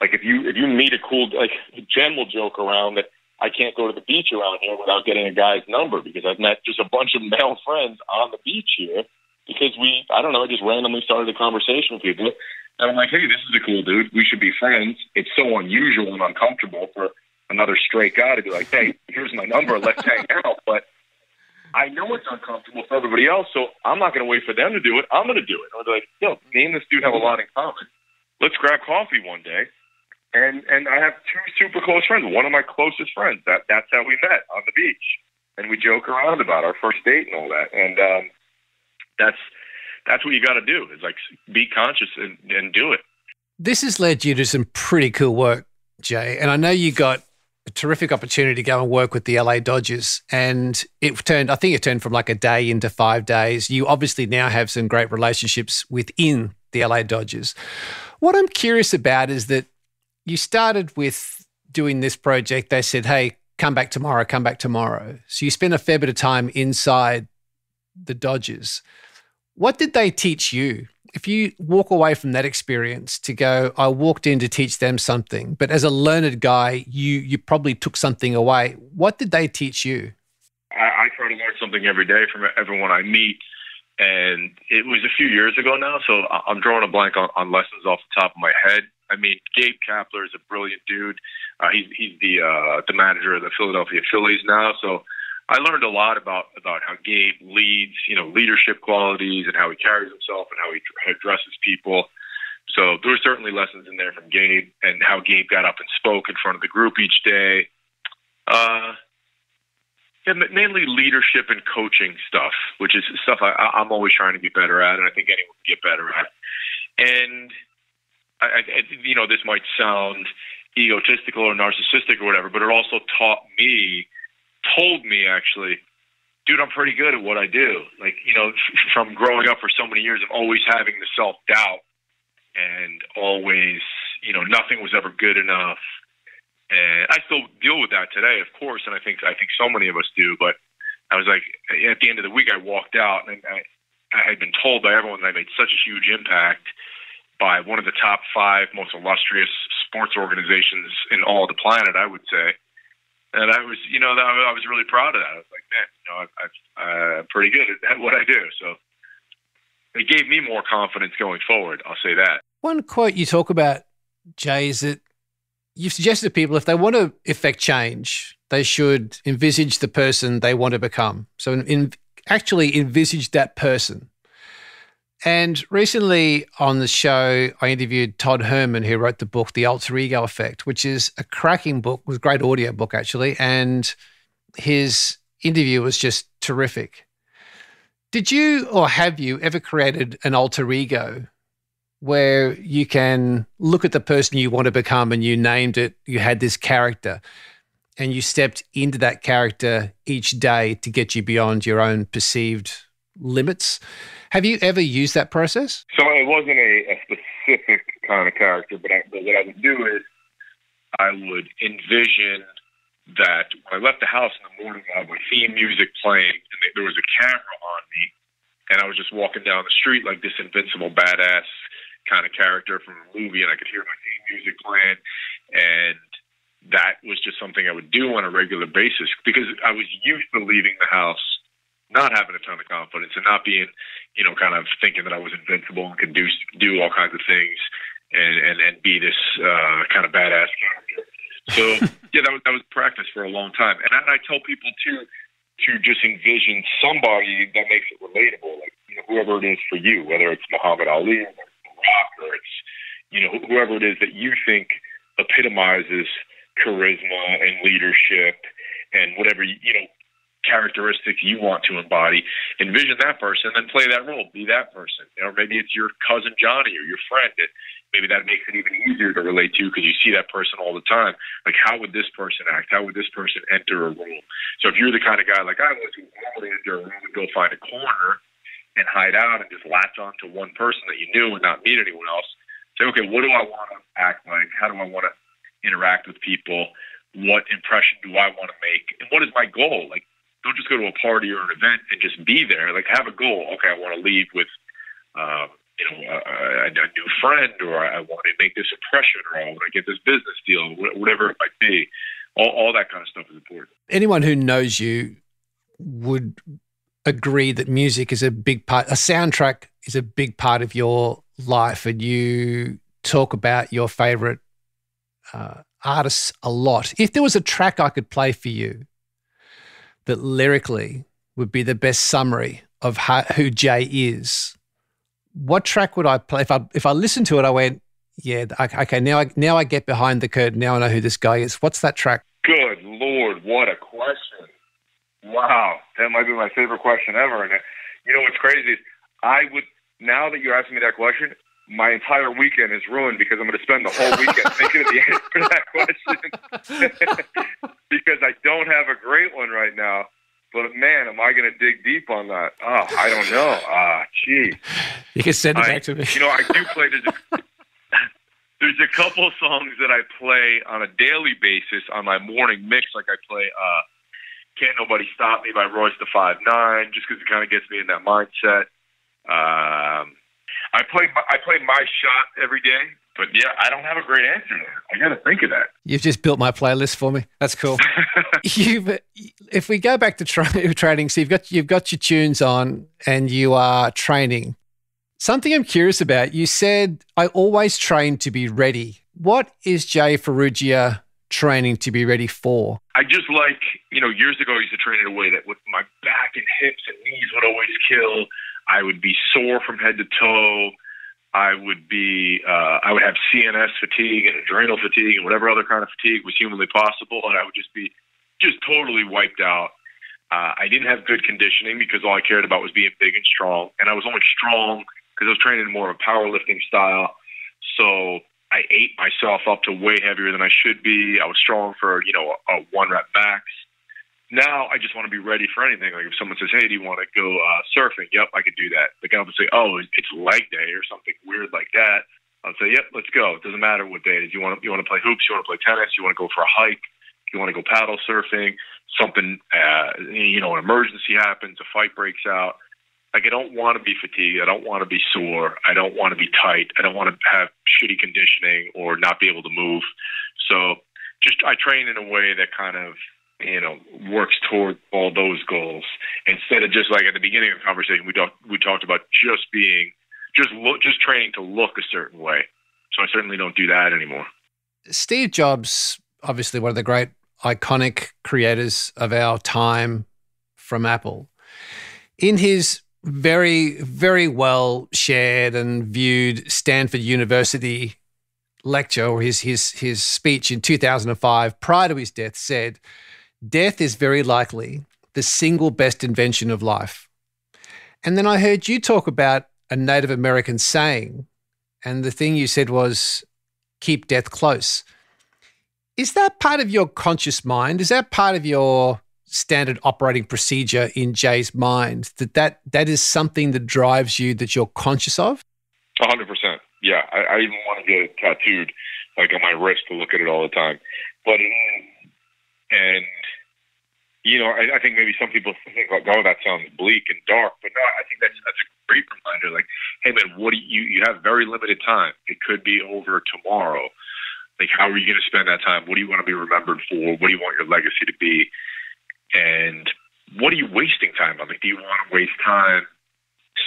like if you if you meet a cool like Jen will joke around that I can't go to the beach around here without getting a guy's number because I've met just a bunch of male friends on the beach here because we I don't know, I just randomly started a conversation with people. And I'm like, hey, this is a cool dude. We should be friends. It's so unusual and uncomfortable for another straight guy to be like, hey, here's my number, let's hang out. But I know it's uncomfortable for everybody else, so I'm not going to wait for them to do it. I'm going to do it. They're like, yo, me and this dude have a lot in common. Let's grab coffee one day. And and I have two super close friends. One of my closest friends. That that's how we met on the beach, and we joke around about our first date and all that. And um, that's that's what you got to do. Is like be conscious and, and do it. This has led you to some pretty cool work, Jay. And I know you got a terrific opportunity to go and work with the LA Dodgers. And it turned, I think it turned from like a day into five days. You obviously now have some great relationships within the LA Dodgers. What I'm curious about is that you started with doing this project. They said, hey, come back tomorrow, come back tomorrow. So you spent a fair bit of time inside the Dodgers. What did they teach you? If you walk away from that experience to go, I walked in to teach them something, but as a learned guy, you you probably took something away. What did they teach you? I, I try to learn something every day from everyone I meet, and it was a few years ago now, so I'm drawing a blank on, on lessons off the top of my head. I mean, Gabe Kapler is a brilliant dude. Uh, he's he's the uh, the manager of the Philadelphia Phillies now, so I learned a lot about about how Gabe leads, you know, leadership qualities and how he carries himself and how he addresses people. So there were certainly lessons in there from Gabe and how Gabe got up and spoke in front of the group each day. Uh, yeah, mainly leadership and coaching stuff, which is stuff I, I'm always trying to get better at, and I think anyone can get better at. And I, I, you know, this might sound egotistical or narcissistic or whatever, but it also taught me, told me actually, dude, I'm pretty good at what I do. Like, you know, from growing up for so many years of always having the self doubt and always, you know, nothing was ever good enough. And I still deal with that today, of course, and I think I think so many of us do. But I was like, at the end of the week, I walked out and I, I had been told by everyone that I made such a huge impact by one of the top five most illustrious sports organizations in all the planet, I would say. And I was, you know, I was really proud of that. I was like, man, you know, I, I'm pretty good at what I do. So it gave me more confidence going forward. I'll say that. One quote you talk about, Jay, is that you've suggested to people if they want to effect change, they should envisage the person they want to become. So, in, in, actually envisage that person. And recently on the show, I interviewed Todd Herman, who wrote the book, The Alter Ego Effect, which is a cracking book, a great audio book, actually. And his interview was just terrific. Did you or have you ever created an alter ego where you can look at the person you want to become and you named it, you had this character, and you stepped into that character each day to get you beyond your own perceived limits? Have you ever used that process? So it wasn't a, a specific kind of character, but, I, but what I would do is I would envision that when I left the house in the morning, I my theme music playing, and there was a camera on me, and I was just walking down the street like this invincible badass kind of character from a movie, and I could hear my theme music playing, and that was just something I would do on a regular basis because I was used to leaving the house not having a ton of confidence and not being, you know, kind of thinking that I was invincible and could do do all kinds of things and and, and be this uh, kind of badass character. So yeah, that was that was practice for a long time. And I, I tell people too to just envision somebody that makes it relatable, like you know, whoever it is for you, whether it's Muhammad Ali or Rock or it's you know whoever it is that you think epitomizes charisma and leadership and whatever you know characteristics you want to embody, envision that person, then play that role, be that person. Or maybe it's your cousin Johnny or your friend. That maybe that makes it even easier to relate to because you see that person all the time. Like, how would this person act? How would this person enter a room? So if you're the kind of guy like I was who normally enter a room and go find a corner and hide out and just latch on to one person that you knew and not meet anyone else, say, okay, what do I want to act like? How do I want to interact with people? What impression do I want to make? And what is my goal? Like, don't just go to a party or an event and just be there. Like have a goal. Okay, I want to leave with, um, you know, a, a, new friend, or I want to make this impression, or I want to get this business deal, whatever it might be. All, all that kind of stuff is important. Anyone who knows you would agree that music is a big part. A soundtrack is a big part of your life, and you talk about your favorite uh, artists a lot. If there was a track I could play for you that lyrically would be the best summary of how, who Jay is, what track would I play? If I if I listened to it, I went, yeah, okay, now I now I get behind the curtain. Now I know who this guy is. What's that track? Good lord, what a question! Wow, that might be my favorite question ever. And uh, you know what's crazy is I would now that you're asking me that question, my entire weekend is ruined because I'm going to spend the whole weekend thinking of the answer to that question because I don't have a great one right now. But man, am I going to dig deep on that? Oh, I don't know. Ah, gee. You can send it I, back to me. You know, I do play. There's a, there's a couple songs that I play on a daily basis on my morning mix. Like I play uh, "Can't Nobody Stop Me" by Royce da Five Nine, just because it kind of gets me in that mindset. Um, I play I play my shot every day, but yeah, I don't have a great answer there. I got to think of that. You've just built my playlist for me. That's cool. you've, if we go back to tra- training, so you've got you've got your tunes on and you are training. Something I'm curious about. You said I always train to be ready. What is Jay Ferruggia training to be ready for? I just like you know years ago I used to train in a way that with my back and hips and knees would always kill I would be sore from head to toe. I would be, uh, I would have CNS fatigue and adrenal fatigue and whatever other kind of fatigue was humanly possible, and I would just be just totally wiped out. Uh, I didn't have good conditioning because all I cared about was being big and strong, and I was only strong because I was training in more of a powerlifting style. So I ate myself up to way heavier than I should be. I was strong for you know a, a one rep max. Now I just want to be ready for anything. Like if someone says, "Hey, do you want to go uh, surfing?" Yep, I could do that. Like I would say, "Oh, it's leg day" or something weird like that. I'll say, "Yep, let's go." It doesn't matter what day it is. You want to you want to play hoops? You want to play tennis? You want to go for a hike? You want to go paddle surfing? Something uh, you know, an emergency happens, a fight breaks out. Like I don't want to be fatigued. I don't want to be sore. I don't want to be tight. I don't want to have shitty conditioning or not be able to move. So just I train in a way that kind of you know works toward all those goals instead of just like at the beginning of the conversation we talked we talked about just being just look just training to look a certain way. So I certainly don't do that anymore. Steve Jobs, obviously one of the great iconic creators of our time from Apple. In his very, very well shared and viewed Stanford University lecture or his his his speech in 2005 prior to his death said death is very likely the single best invention of life and then i heard you talk about a native american saying and the thing you said was keep death close is that part of your conscious mind is that part of your standard operating procedure in Jay's mind that that, that is something that drives you that you're conscious of? A hundred percent. Yeah, I, I even want to get it tattooed, like on my wrist, to look at it all the time. But it is, and you know, I, I think maybe some people think like, oh, that sounds bleak and dark, but no, I think that's that's a great reminder. Like, hey man, what do you you have very limited time. It could be over tomorrow. Like, how are you going to spend that time? What do you want to be remembered for? What do you want your legacy to be? And what are you wasting time on? Like, do you want to waste time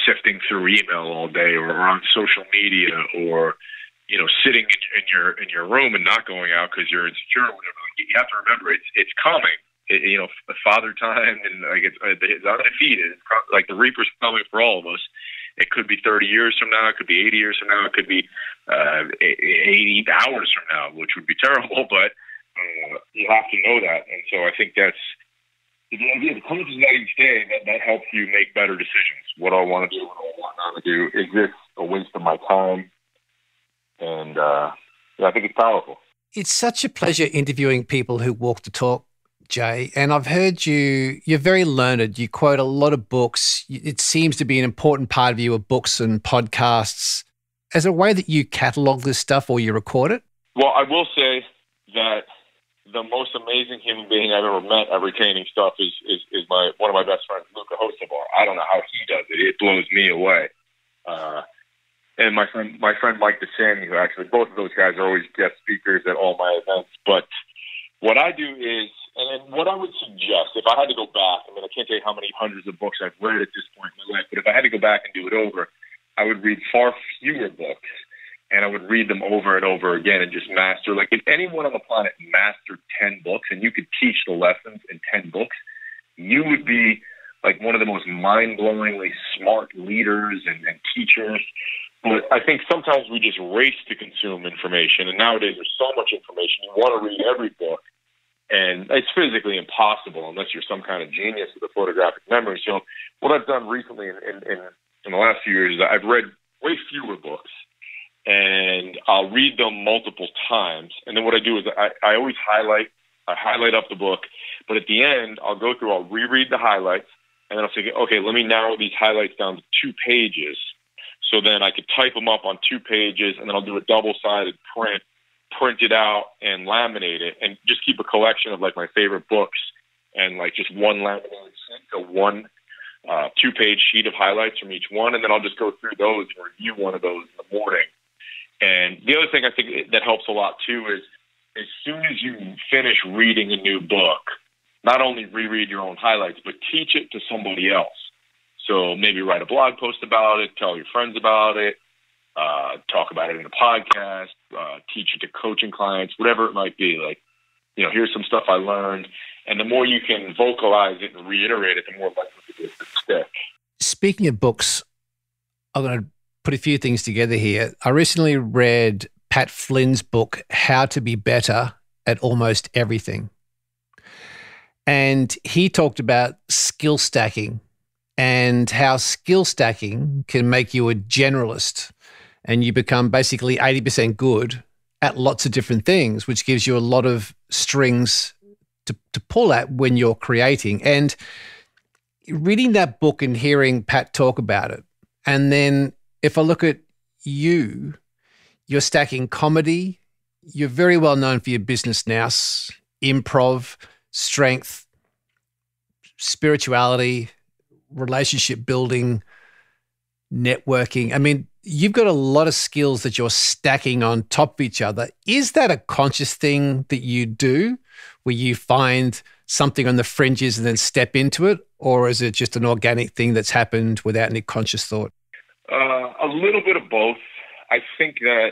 sifting through email all day or on social media or, you know, sitting in, in your in your room and not going out because you're insecure or whatever? Like, you have to remember it's it's coming. You know, father time and like it's, it's undefeated. Like the reaper's coming for all of us. It could be 30 years from now. It could be 80 years from now. It could be uh, 80 hours from now, which would be terrible. But uh, you have to know that, and so I think that's the idea, the conscious that each day, that, that helps you make better decisions. What do I want to do? What do I want not to do? Is this a waste of my time? And uh, yeah, I think it's powerful. It's such a pleasure interviewing people who walk the talk, Jay. And I've heard you, you're very learned. You quote a lot of books. It seems to be an important part of you of books and podcasts. As a way that you catalog this stuff or you record it? Well, I will say that the most amazing human being I've ever met at retaining stuff is is, is my one of my best friends, Luka Hocevar. I don't know how he does it. It blows me away. Uh, and my friend my friend Mike DeSanti, who actually both of those guys are always guest speakers at all my events. But what I do is and what I would suggest, if I had to go back, I mean, I can't tell you how many hundreds of books I've read at this point in my life, but if I had to go back and do it over, I would read far fewer books and I would read them over and over again and just master. Like if anyone on the planet mastered 10 books and you could teach the lessons in 10 books, you would be like one of the most mind blowingly smart leaders and, and teachers. But I think sometimes we just race to consume information. And nowadays there's so much information. You want to read every book. And it's physically impossible unless you're some kind of genius with a photographic memory. So what I've done recently in, in, in, in the last few years is I've read way fewer books and I'll read them multiple times. And then what I do is I, I always highlight, I highlight up the book, but at the end, I'll go through, I'll reread the highlights, and then I'll say, okay, let me narrow these highlights down to two pages. So then I could type them up on two pages, and then I'll do a double sided print, print it out, and laminate it, and just keep a collection of like my favorite books and like just one laminated sheet, one uh, two page sheet of highlights from each one, and then I'll just go through those and review one of those in the morning and the other thing I think that helps a lot too is as soon as you finish reading a new book, not only reread your own highlights, but teach it to somebody else. So maybe write a blog post about it, tell your friends about it, uh, talk about it in a podcast, uh, teach it to coaching clients, whatever it might be. Like, you know, here's some stuff I learned. And the more you can vocalize it and reiterate it, the more likely it is to stick. Speaking of books, I'm going to put a few things together here. I recently read Pat Flynn's book, How to Be Better at Almost Everything. And he talked about skill stacking and how skill stacking can make you a generalist and you become basically 80% good at lots of different things, which gives you a lot of strings to, to pull at when you're creating. And reading that book and hearing Pat talk about it, and then if I look at you, you're stacking comedy. You're very well known for your business now, improv, strength, spirituality, relationship building, networking. I mean, you've got a lot of skills that you're stacking on top of each other. Is that a conscious thing that you do where you find something on the fringes and then step into it? Or is it just an organic thing that's happened without any conscious thought? Uh, a little bit of both. I think that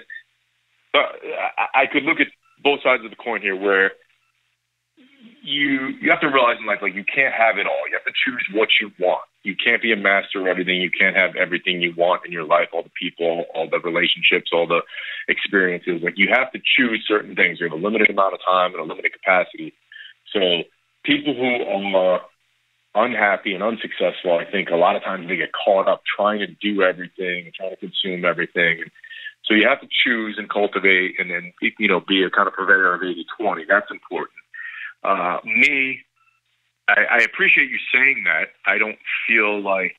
uh, I I could look at both sides of the coin here, where you you have to realize in life like you can't have it all. You have to choose what you want. You can't be a master of everything. You can't have everything you want in your life, all the people, all the relationships, all the experiences. Like you have to choose certain things. You have a limited amount of time and a limited capacity. So people who are unhappy and unsuccessful, I think a lot of times they get caught up trying to do everything, and trying to consume everything. And So you have to choose and cultivate and then, you know, be a kind of purveyor of 80 20. That's important. Uh, me, I, I appreciate you saying that. I don't feel like,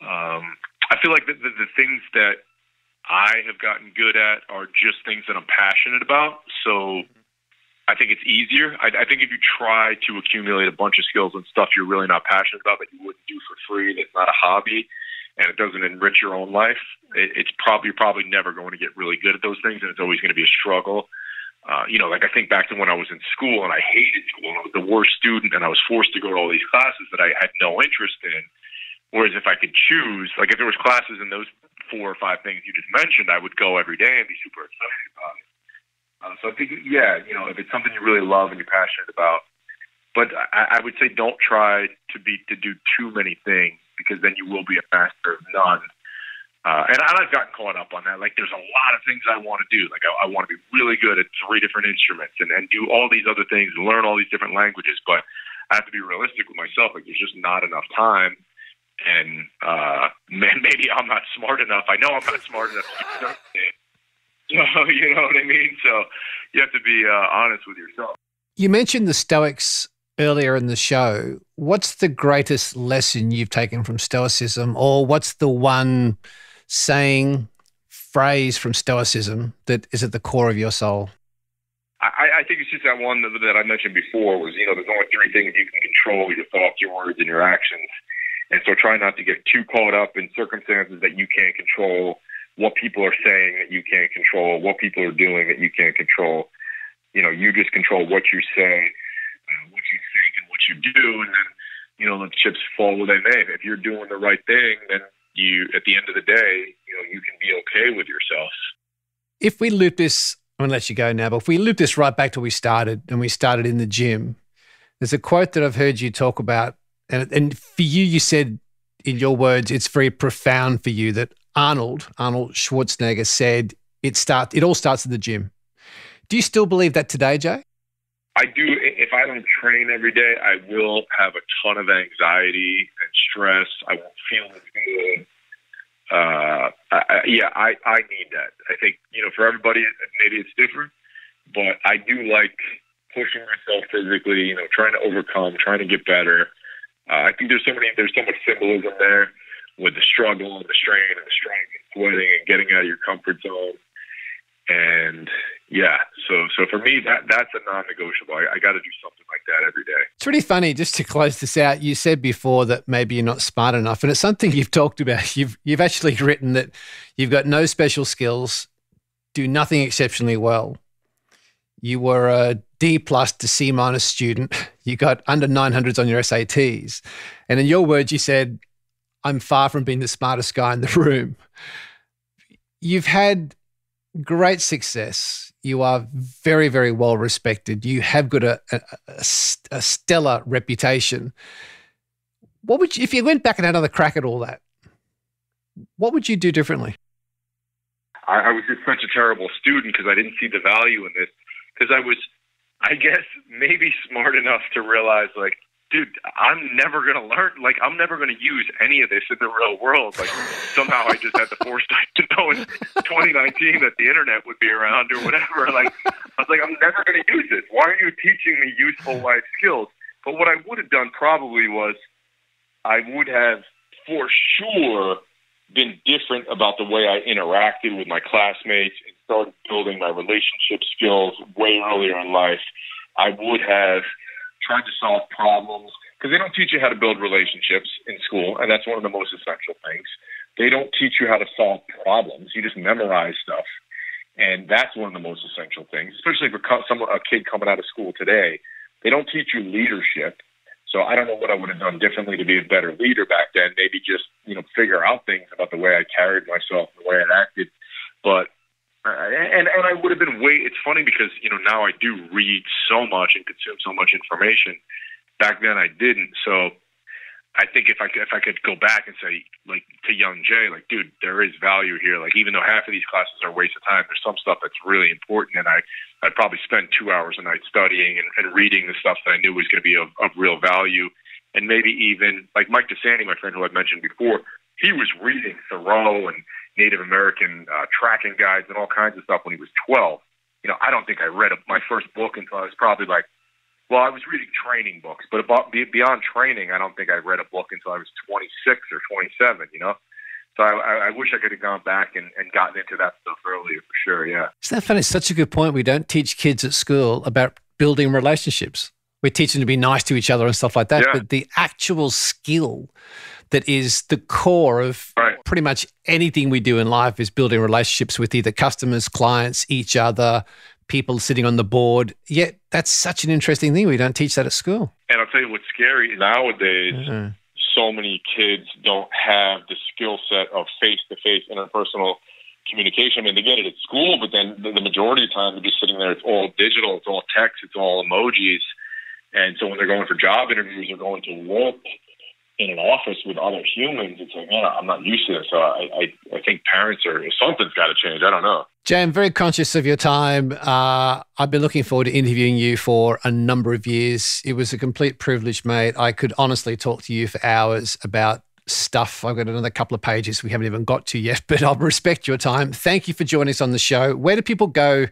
um, I feel like the, the, the things that I have gotten good at are just things that I'm passionate about. So I think it's easier. I, I think if you try to accumulate a bunch of skills and stuff you're really not passionate about that you wouldn't do for free, that's not a hobby, and it doesn't enrich your own life, it, it's probably you're probably never going to get really good at those things, and it's always going to be a struggle. Uh, you know, like I think back to when I was in school and I hated school and I was the worst student and I was forced to go to all these classes that I had no interest in. Whereas if I could choose, like if there was classes in those four or five things you just mentioned, I would go every day and be super excited about it. Uh, so I think, yeah, you know, if it's something you really love and you're passionate about, but I, I would say don't try to be to do too many things because then you will be a master of none. Uh, and I've gotten caught up on that. Like, there's a lot of things I want to do. Like, I, I want to be really good at three different instruments and, and do all these other things and learn all these different languages. But I have to be realistic with myself. Like, there's just not enough time. And uh, man, maybe I'm not smart enough. I know I'm not smart enough to do. So, you know what I mean? So you have to be uh, honest with yourself. You mentioned the Stoics earlier in the show. What's the greatest lesson you've taken from Stoicism, or what's the one saying, phrase from Stoicism that is at the core of your soul? I, I think it's just that one that, I mentioned before was, you know, there's only three things you can control your thoughts, your words, and your actions. And so try not to get too caught up in circumstances that you can't control, what people are saying that you can't control, what people are doing that you can't control. You know, you just control what you say, uh, what you think, and what you do. And then, you know, the chips fall where they may. If you're doing the right thing, then you, at the end of the day, you know, you can be okay with yourself. If we loop this, I'm going to let you go now, but if we loop this right back to where we started and we started in the gym, there's a quote that I've heard you talk about. And, and for you, you said in your words, it's very profound for you that Arnold, Arnold Schwarzenegger said it start, it all starts at the gym. Do you still believe that today, Jay? I do. I don't train every day, I will have a ton of anxiety and stress. I won't feel as good. Uh, I, I, yeah, I, I need that. I think, you know, for everybody, maybe it's different, but I do like pushing myself physically, you know, trying to overcome, trying to get better. Uh, I think there's so many, there's so much symbolism there with the struggle and the strain and the strength and sweating and getting out of your comfort zone. And yeah, so so for me that that's a non-negotiable. I, I got to do something like that every day. It's really funny. Just to close this out, you said before that maybe you're not smart enough, and it's something you've talked about. You've you've actually written that you've got no special skills, do nothing exceptionally well. You were a D plus to C minus student. You got under 900s on your SATs, and in your words, you said, "I'm far from being the smartest guy in the room." You've had great success. You are very, very well respected. You have got a, a, a, stellar reputation. What would you, if you went back and had another crack at all that? What would you do differently? I, I was just such a terrible student because I didn't see the value in this. Because I was, I guess, maybe smart enough to realize, like, dude, I'm never gonna learn. Like, I'm never gonna use any of this in the real world. Like, somehow I just had the foresight to know in 2019 that the internet would be around or whatever. Like, I was like, I'm never going to use this. Why are you teaching me useful life skills? But what I would have done probably was I would have for sure been different about the way I interacted with my classmates and started building my relationship skills way earlier in life. I would have tried to solve problems because they don't teach you how to build relationships in school, and that's one of the most essential things. They don't teach you how to solve problems. You just memorize stuff. And that's one of the most essential things, especially for some a kid coming out of school today. They don't teach you leadership. So I don't know what I would have done differently to be a better leader back then. Maybe just you know figure out things about the way I carried myself, and the way I acted. But uh, and and I would have been way. It's funny because you know now I do read so much and consume so much information. Back then I didn't. So I think if I could, if I could go back and say like to young Jay, like dude, there is value here. Like even though half of these classes are a waste of time, there's some stuff that's really important, and I I'd probably spend two hours a night studying and, and reading the stuff that I knew was going to be of, of real value, and maybe even like Mike DeSanti, my friend who I mentioned before, he was reading Thoreau and Native American uh, tracking guides and all kinds of stuff when he was 12. You know, I don't think I read a, my first book until I was probably like well, I was reading training books, but about beyond training, I don't think I read a book until I was 26 or 27. You know, so I, I wish I could have gone back and, and gotten into that stuff earlier for sure. Yeah. Isn't that funny? It's such a good point. We don't teach kids at school about building relationships. We teach them to be nice to each other and stuff like that. Yeah. But the actual skill that is the core of Right. Pretty much anything we do in life is building relationships with either customers, clients, each other, people sitting on the board. Yet that's such an interesting thing. We don't teach that at school. And I'll tell you what's scary nowadays. Mhm. So many kids don't have the skill set of face-to-face interpersonal communication. I mean, they get it at school, but then the, the majority of the time they're just sitting there. It's all digital. It's all text. It's all emojis. And so when they're going for job interviews or going to work in an office with other humans, it's like, man, I'm not used to this. So I, I, I think parents are something's got to change. I don't know. Jay, I'm very conscious of your time. Uh, I've been looking forward to interviewing you for a number of years. It was a complete privilege, mate. I could honestly talk to you for hours about stuff. I've got another couple of pages we haven't even got to yet, but I'll respect your time. Thank you for joining us on the show. Where do people go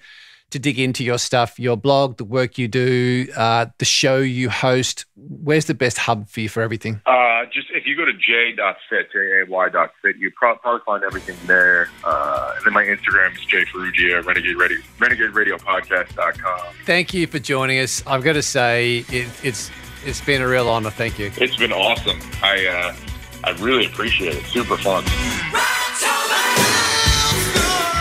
to dig into your stuff, your blog, the work you do, uh, the show you host? Where's the best hub for you for everything? Uh, just if you go to jay.fit, J-A-Y dot fit, you prob- probably find everything there. Uh, and then my Instagram is Jay Ferruggia, Renegade Radio, Renegade Radio Podcast.com. Thank you for joining us. I've got to say, it, it's it's been a real honor. Thank you. It's been awesome. I, uh, I really appreciate it. Super fun.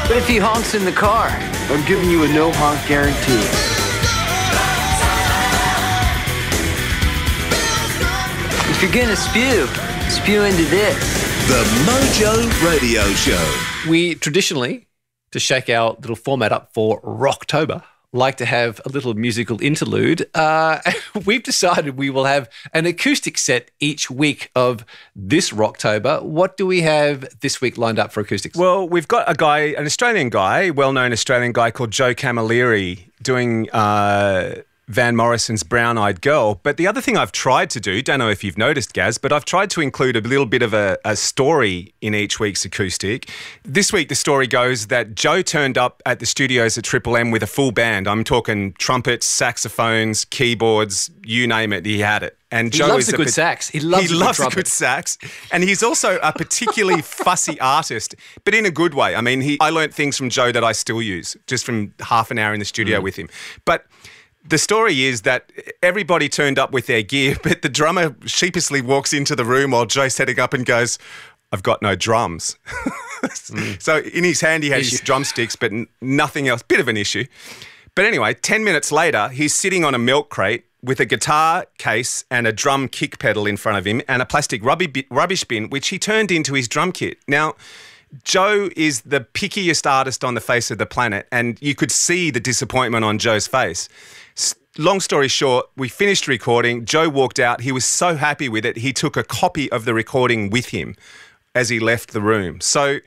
But if he honks in the car, I'm giving you a no honk guarantee. If you're gonna spew, spew into this. The Mojo Radio Show. We traditionally, to shake our little format up for Rocktober, like to have a little musical interlude. Uh, we've decided we will have an acoustic set each week of this Rocktober. What do we have this week lined up for acoustics? Well, we've got a guy, an Australian guy, well-known Australian guy called Joe Camilleri, doing uh, Van Morrison's Brown Eyed Girl. But the other thing I've tried to do, don't know if you've noticed, Gaz, but I've tried to include a little bit of a, a story in each week's acoustic. This week, the story goes that Joe turned up at the studios at Triple M with a full band. I'm talking trumpets, saxophones, keyboards, you name it, he had it. And He Joe loves is a good sax. He loves a he good a good sax, and he's also a particularly fussy artist, but in a good way. I mean, he I learnt things from Joe that I still use just from half an hour in the studio mm. with him. But the story is that everybody turned up with their gear, but the drummer sheepishly walks into the room while Joe's setting up and goes, "I've got no drums." So in his hand he has his drumsticks, but nothing else. Bit of an issue. But anyway, 10 minutes later, he's sitting on a milk crate with a guitar case and a drum kick pedal in front of him and a plastic rubbish bin, which he turned into his drum kit. Now, Joe is the pickiest artist on the face of the planet, and you could see the disappointment on Joe's face. Long story short, we finished recording. Joe walked out. He was so happy with it, he took a copy of the recording with him as he left the room. So,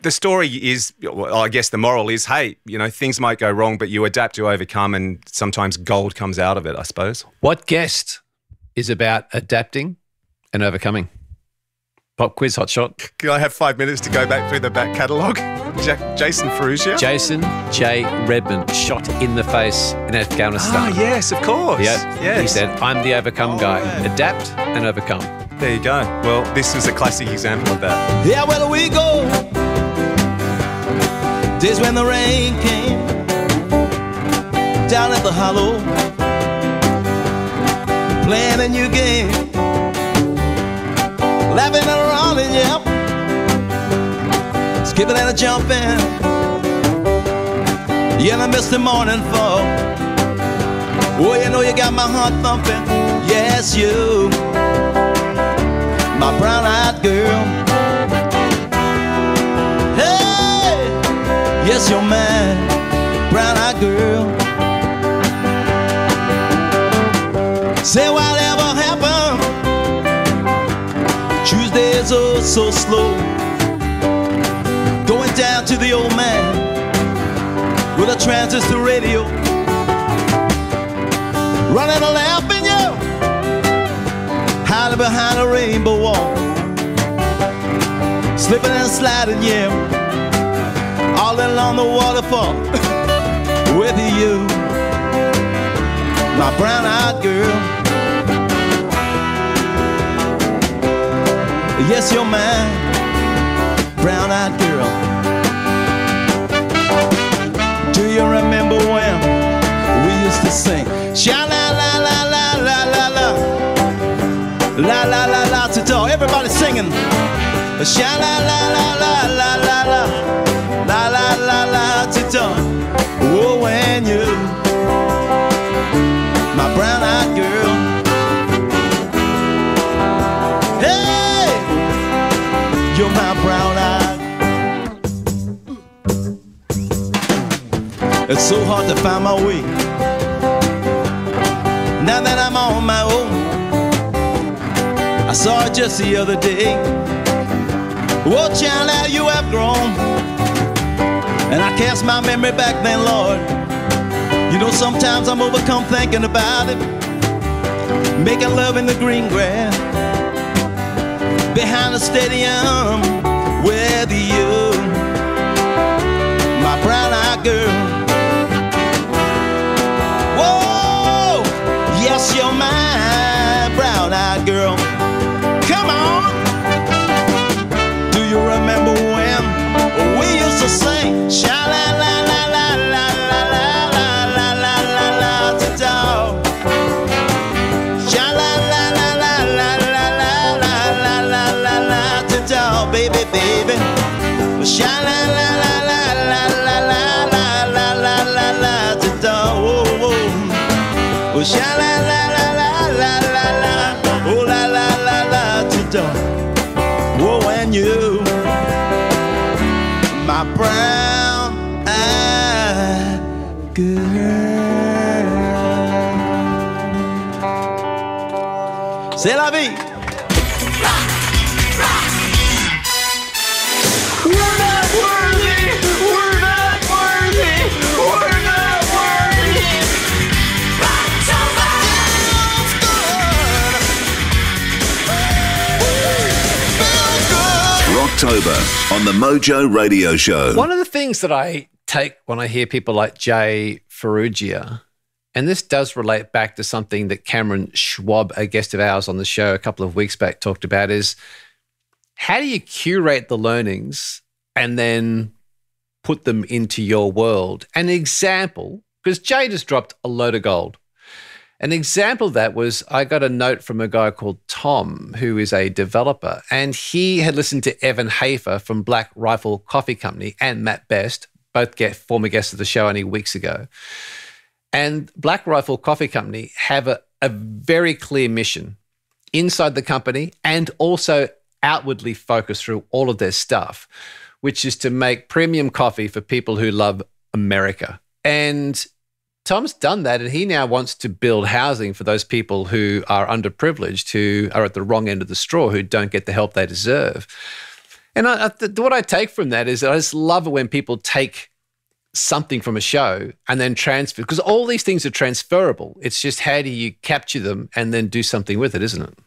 the story is, well, I guess the moral is, hey, you know, things might go wrong, but you adapt, you overcome, and sometimes gold comes out of it, I suppose. What guest is about adapting and overcoming? Pop quiz, hot shot. Can I have five minutes to go back through the back catalogue? Jack, Jason Ferruggia? Jason J. Redman shot in the face in Afghanistan. Ah, yes, of course. Yep. Yes. He said, I'm the overcome guy. Adapt and overcome. There you go. Well, this was a classic example of that. Yeah, where do we go? Days when the rain came down at the hollow, playing a new game, laughing and running, yeah, skipping and jumping. Yeah, missed the morning fall. Oh, you know you got my heart thumping. Yes, you, my brown-eyed girl. Hey, yes, you're mine, brown-eyed girl. Say whatever so slow. Going down to the old man with a transistor radio. Running a lamp in you, hiding behind a rainbow wall. Slipping and sliding, yeah, all along the waterfall with you, my brown-eyed girl. Yes, you're mine, brown eyed girl. Do you remember when we used to sing? Sha la la la la la la la. La la la la to do. Everybody singing. Sha la la la la la la la. La la la la to do. Oh, when you, my brown eyed girl. It's so hard to find my way. Now that I'm on my own, I saw it just the other day. Oh, child, how you have grown. And I cast my memory back then, Lord. You know, sometimes I'm overcome thinking about it. Making love in the green grass. Behind the stadium with you. My brown eyed girl. You're my brown eyed girl. Come on. Do you remember when we used to sing? Sha la la la la la la la la la la la la to dog. Sha la la la la la la la la la la la la to dog, baby, baby. Sha la la la sha la la la la la la la. Oh la la la la and you, my brown girl. C'est la vie. Rocktober on the Mojo Radio Show. One of the things that I take when I hear people like Jay Ferruggia, and this does relate back to something that Cameron Schwab, a guest of ours on the show a couple of weeks back, talked about, is how do you curate the learnings and then put them into your world? An example, because Jay just dropped a load of gold. An example of that was I got a note from a guy called Tom, who is a developer, and he had listened to Evan Hafer from Black Rifle Coffee Company and Matt Best, both get former guests of the show only weeks ago. And Black Rifle Coffee Company have a, a very clear mission inside the company and also outwardly focused through all of their stuff, which is to make premium coffee for people who love America. And Tom's done that, and he now wants to build housing for those people who are underprivileged, who are at the wrong end of the straw, who don't get the help they deserve. And I, I, th- what I take from that is I just love it when people take something from a show and then transfer, because all these things are transferable. It's just how do you capture them and then do something with it, isn't it?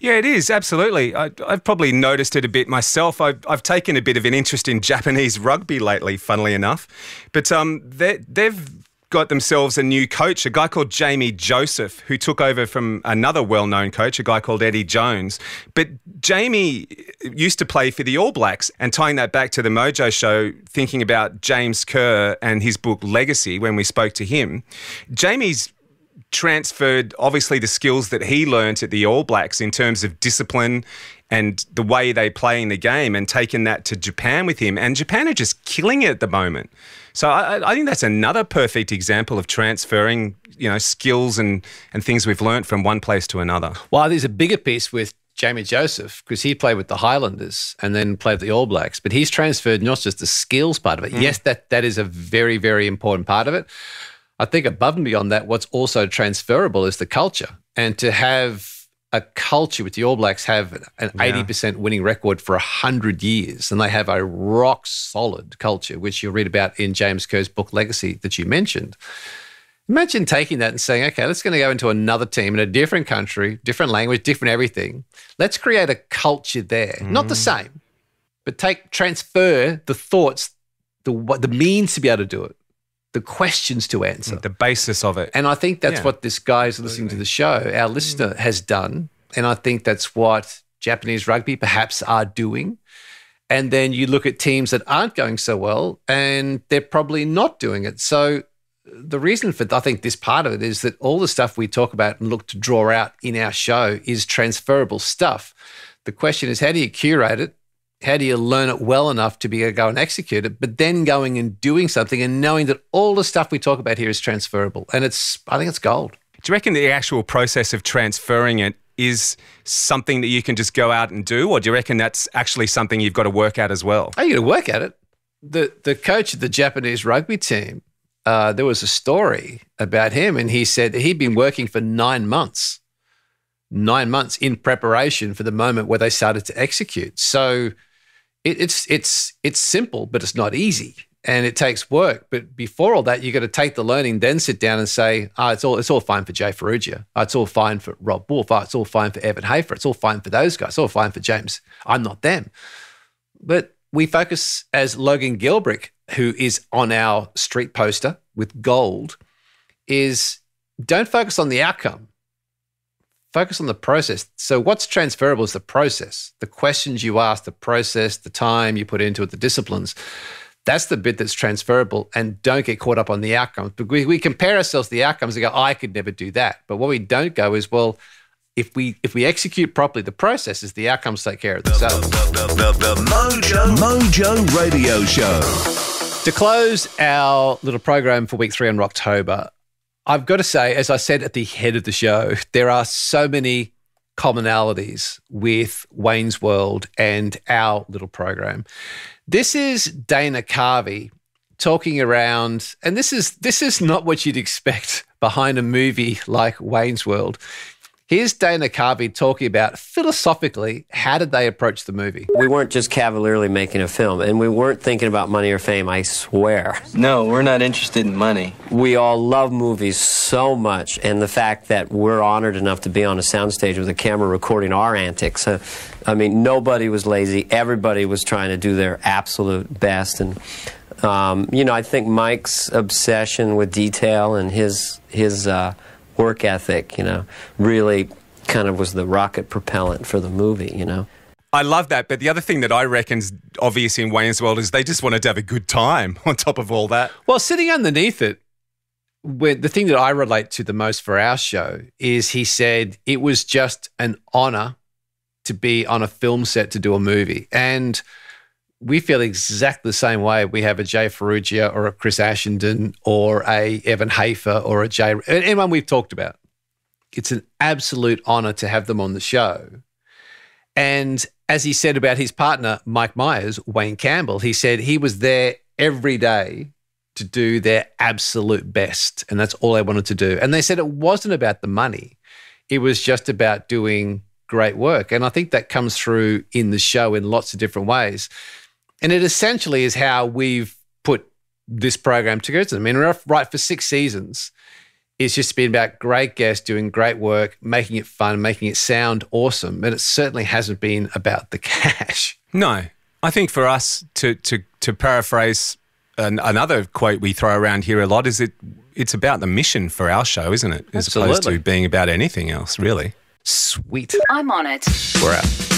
Yeah, it is absolutely. I, I've probably noticed it a bit myself. I've, I've taken a bit of an interest in Japanese rugby lately, funnily enough. But um, they've got themselves a new coach, a guy called Jamie Joseph, who took over from another well-known coach, a guy called Eddie Jones. But Jamie used to play for the All Blacks, and tying that back to the Mojo show, thinking about James Kerr and his book Legacy when we spoke to him, Jamie's transferred obviously the skills that he learnt at the All Blacks in terms of discipline and the way they play in the game and taken that to Japan with him. And Japan are just killing it at the moment. So I, I think that's another perfect example of transferring, you know, skills and, and things we've learnt from one place to another. Well, there's a bigger piece with Jamie Joseph because he played with the Highlanders and then played with the All Blacks, but he's transferred not just the skills part of it. Mm. Yes, that that is a very very important part of it. I think above and beyond that, what's also transferable is the culture, and to have a culture with the All Blacks have an Yeah. eighty percent winning record for hundred years, and they have a rock solid culture, which you'll read about in James Kerr's book Legacy that you mentioned. Imagine taking that and saying, okay, let's going to go into another team in a different country, different language, different everything. Let's create a culture there. Not the mm. same, but take transfer the thoughts, the what the means to be able to do it, the questions to answer, the basis of it. And I think that's Yeah. what this guy who's listening to the show, our listener, mm. has done. And I think that's what Japanese rugby perhaps are doing. And then you look at teams that aren't going so well and they're probably not doing it. So uh, the reason for I think this part of it is that all the stuff we talk about and look to draw out in our show is transferable stuff. The question is how do you curate it? How do you learn it well enough to be able to go and execute it? But then going and doing something and knowing that all the stuff we talk about here is transferable. And it's I think it's gold. Do you reckon the actual process of transferring it is something that you can just go out and do, or do you reckon that's actually something you've got to work at as well? Oh, you got to work at it. The the coach of the Japanese rugby team, uh, there was a story about him, and he said that he'd been working for nine months, nine months in preparation for the moment where they started to execute. So it, it's it's it's simple, but it's not easy, and it takes work. But before all that, you got to take the learning, then sit down and say, "Ah, it's all it's all fine for Jay Ferruggia. Oh, it's all fine for Robb Wolf. Oh, it's all fine for Evan Hafer. It's all fine for those guys. It's all fine for James. I'm not them." But we focus as Logan Gelbrich, who is on our street poster with gold, is don't focus on the outcome. Focus on the process. So, what's transferable is the process, the questions you ask, the process, the time you put into it, the disciplines. That's the bit that's transferable. And don't get caught up on the outcomes. But we, we compare ourselves to the outcomes and go, I could never do that. But what we don't go is, well, if we if we execute properly the processes, the outcomes take care of themselves. The, the Mojo Mojo Radio Show. To close our little program for week three on Rocktober, I've got to say, as I said at the head of the show, there are so many commonalities with Wayne's World and our little program. This is Dana Carvey talking around, and this is this is not what you'd expect behind a movie like Wayne's World. Here's Dana Carvey talking about philosophically how did they approach the movie. We weren't just cavalierly making a film, and we weren't thinking about money or fame, I swear. No, we're not interested in money. We all love movies so much, and the fact that we're honored enough to be on a soundstage with a camera recording our antics. Uh, I mean, nobody was lazy. Everybody was trying to do their absolute best. And, um, you know, I think Mike's obsession with detail and his, his uh, work ethic, you know, really kind of was the rocket propellant for the movie, you know. I love that. But the other thing that I reckon's obvious in Wayne's World is they just wanted to have a good time on top of all that. Well, sitting underneath it, when, the thing that I relate to the most for our show is he said it was just an honor to be on a film set to do a movie. And we feel exactly the same way. We have a Jay Ferruggia or a Chris Ashenden or a Evan Hafer or a Jay, anyone we've talked about. It's an absolute honor to have them on the show. And as he said about his partner, Mike Myers, Wayne Campbell, he said he was there every day to do their absolute best. And that's all they wanted to do. And they said it wasn't about the money, it was just about doing great work. And I think that comes through in the show in lots of different ways. And it essentially is how we've put this program together. I mean, right for six seasons. It's just been about great guests doing great work, making it fun, making it sound awesome. And it certainly hasn't been about the cash. No, I think for us to to to paraphrase an, another quote we throw around here a lot is it it's about the mission for our show, isn't it? As opposed Absolutely. to being about anything else, really. Sweet. I'm on it. We're out.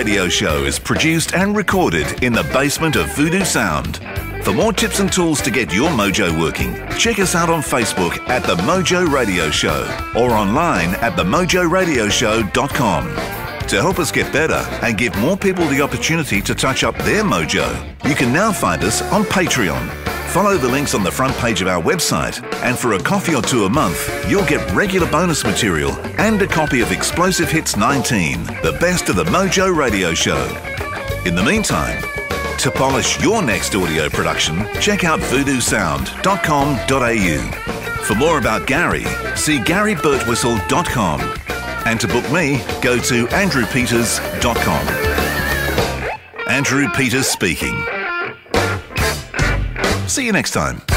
Radio Show is produced and recorded in the basement of Voodoo Sound. For more tips and tools to get your mojo working, check us out on Facebook at The Mojo Radio Show or online at themojoradioshow.com. To help us get better and give more people the opportunity to touch up their mojo, you can now find us on Patreon. Follow the links on the front page of our website, and for a coffee or two a month, you'll get regular bonus material and a copy of Explosive Hits 19, the best of the Mojo Radio Show. In the meantime, to polish your next audio production, check out voodoosound.com.au. For more about Gary, see garybertwistle.com. And to book me, go to andrewpeters.com. Andrew Peters speaking. See you next time.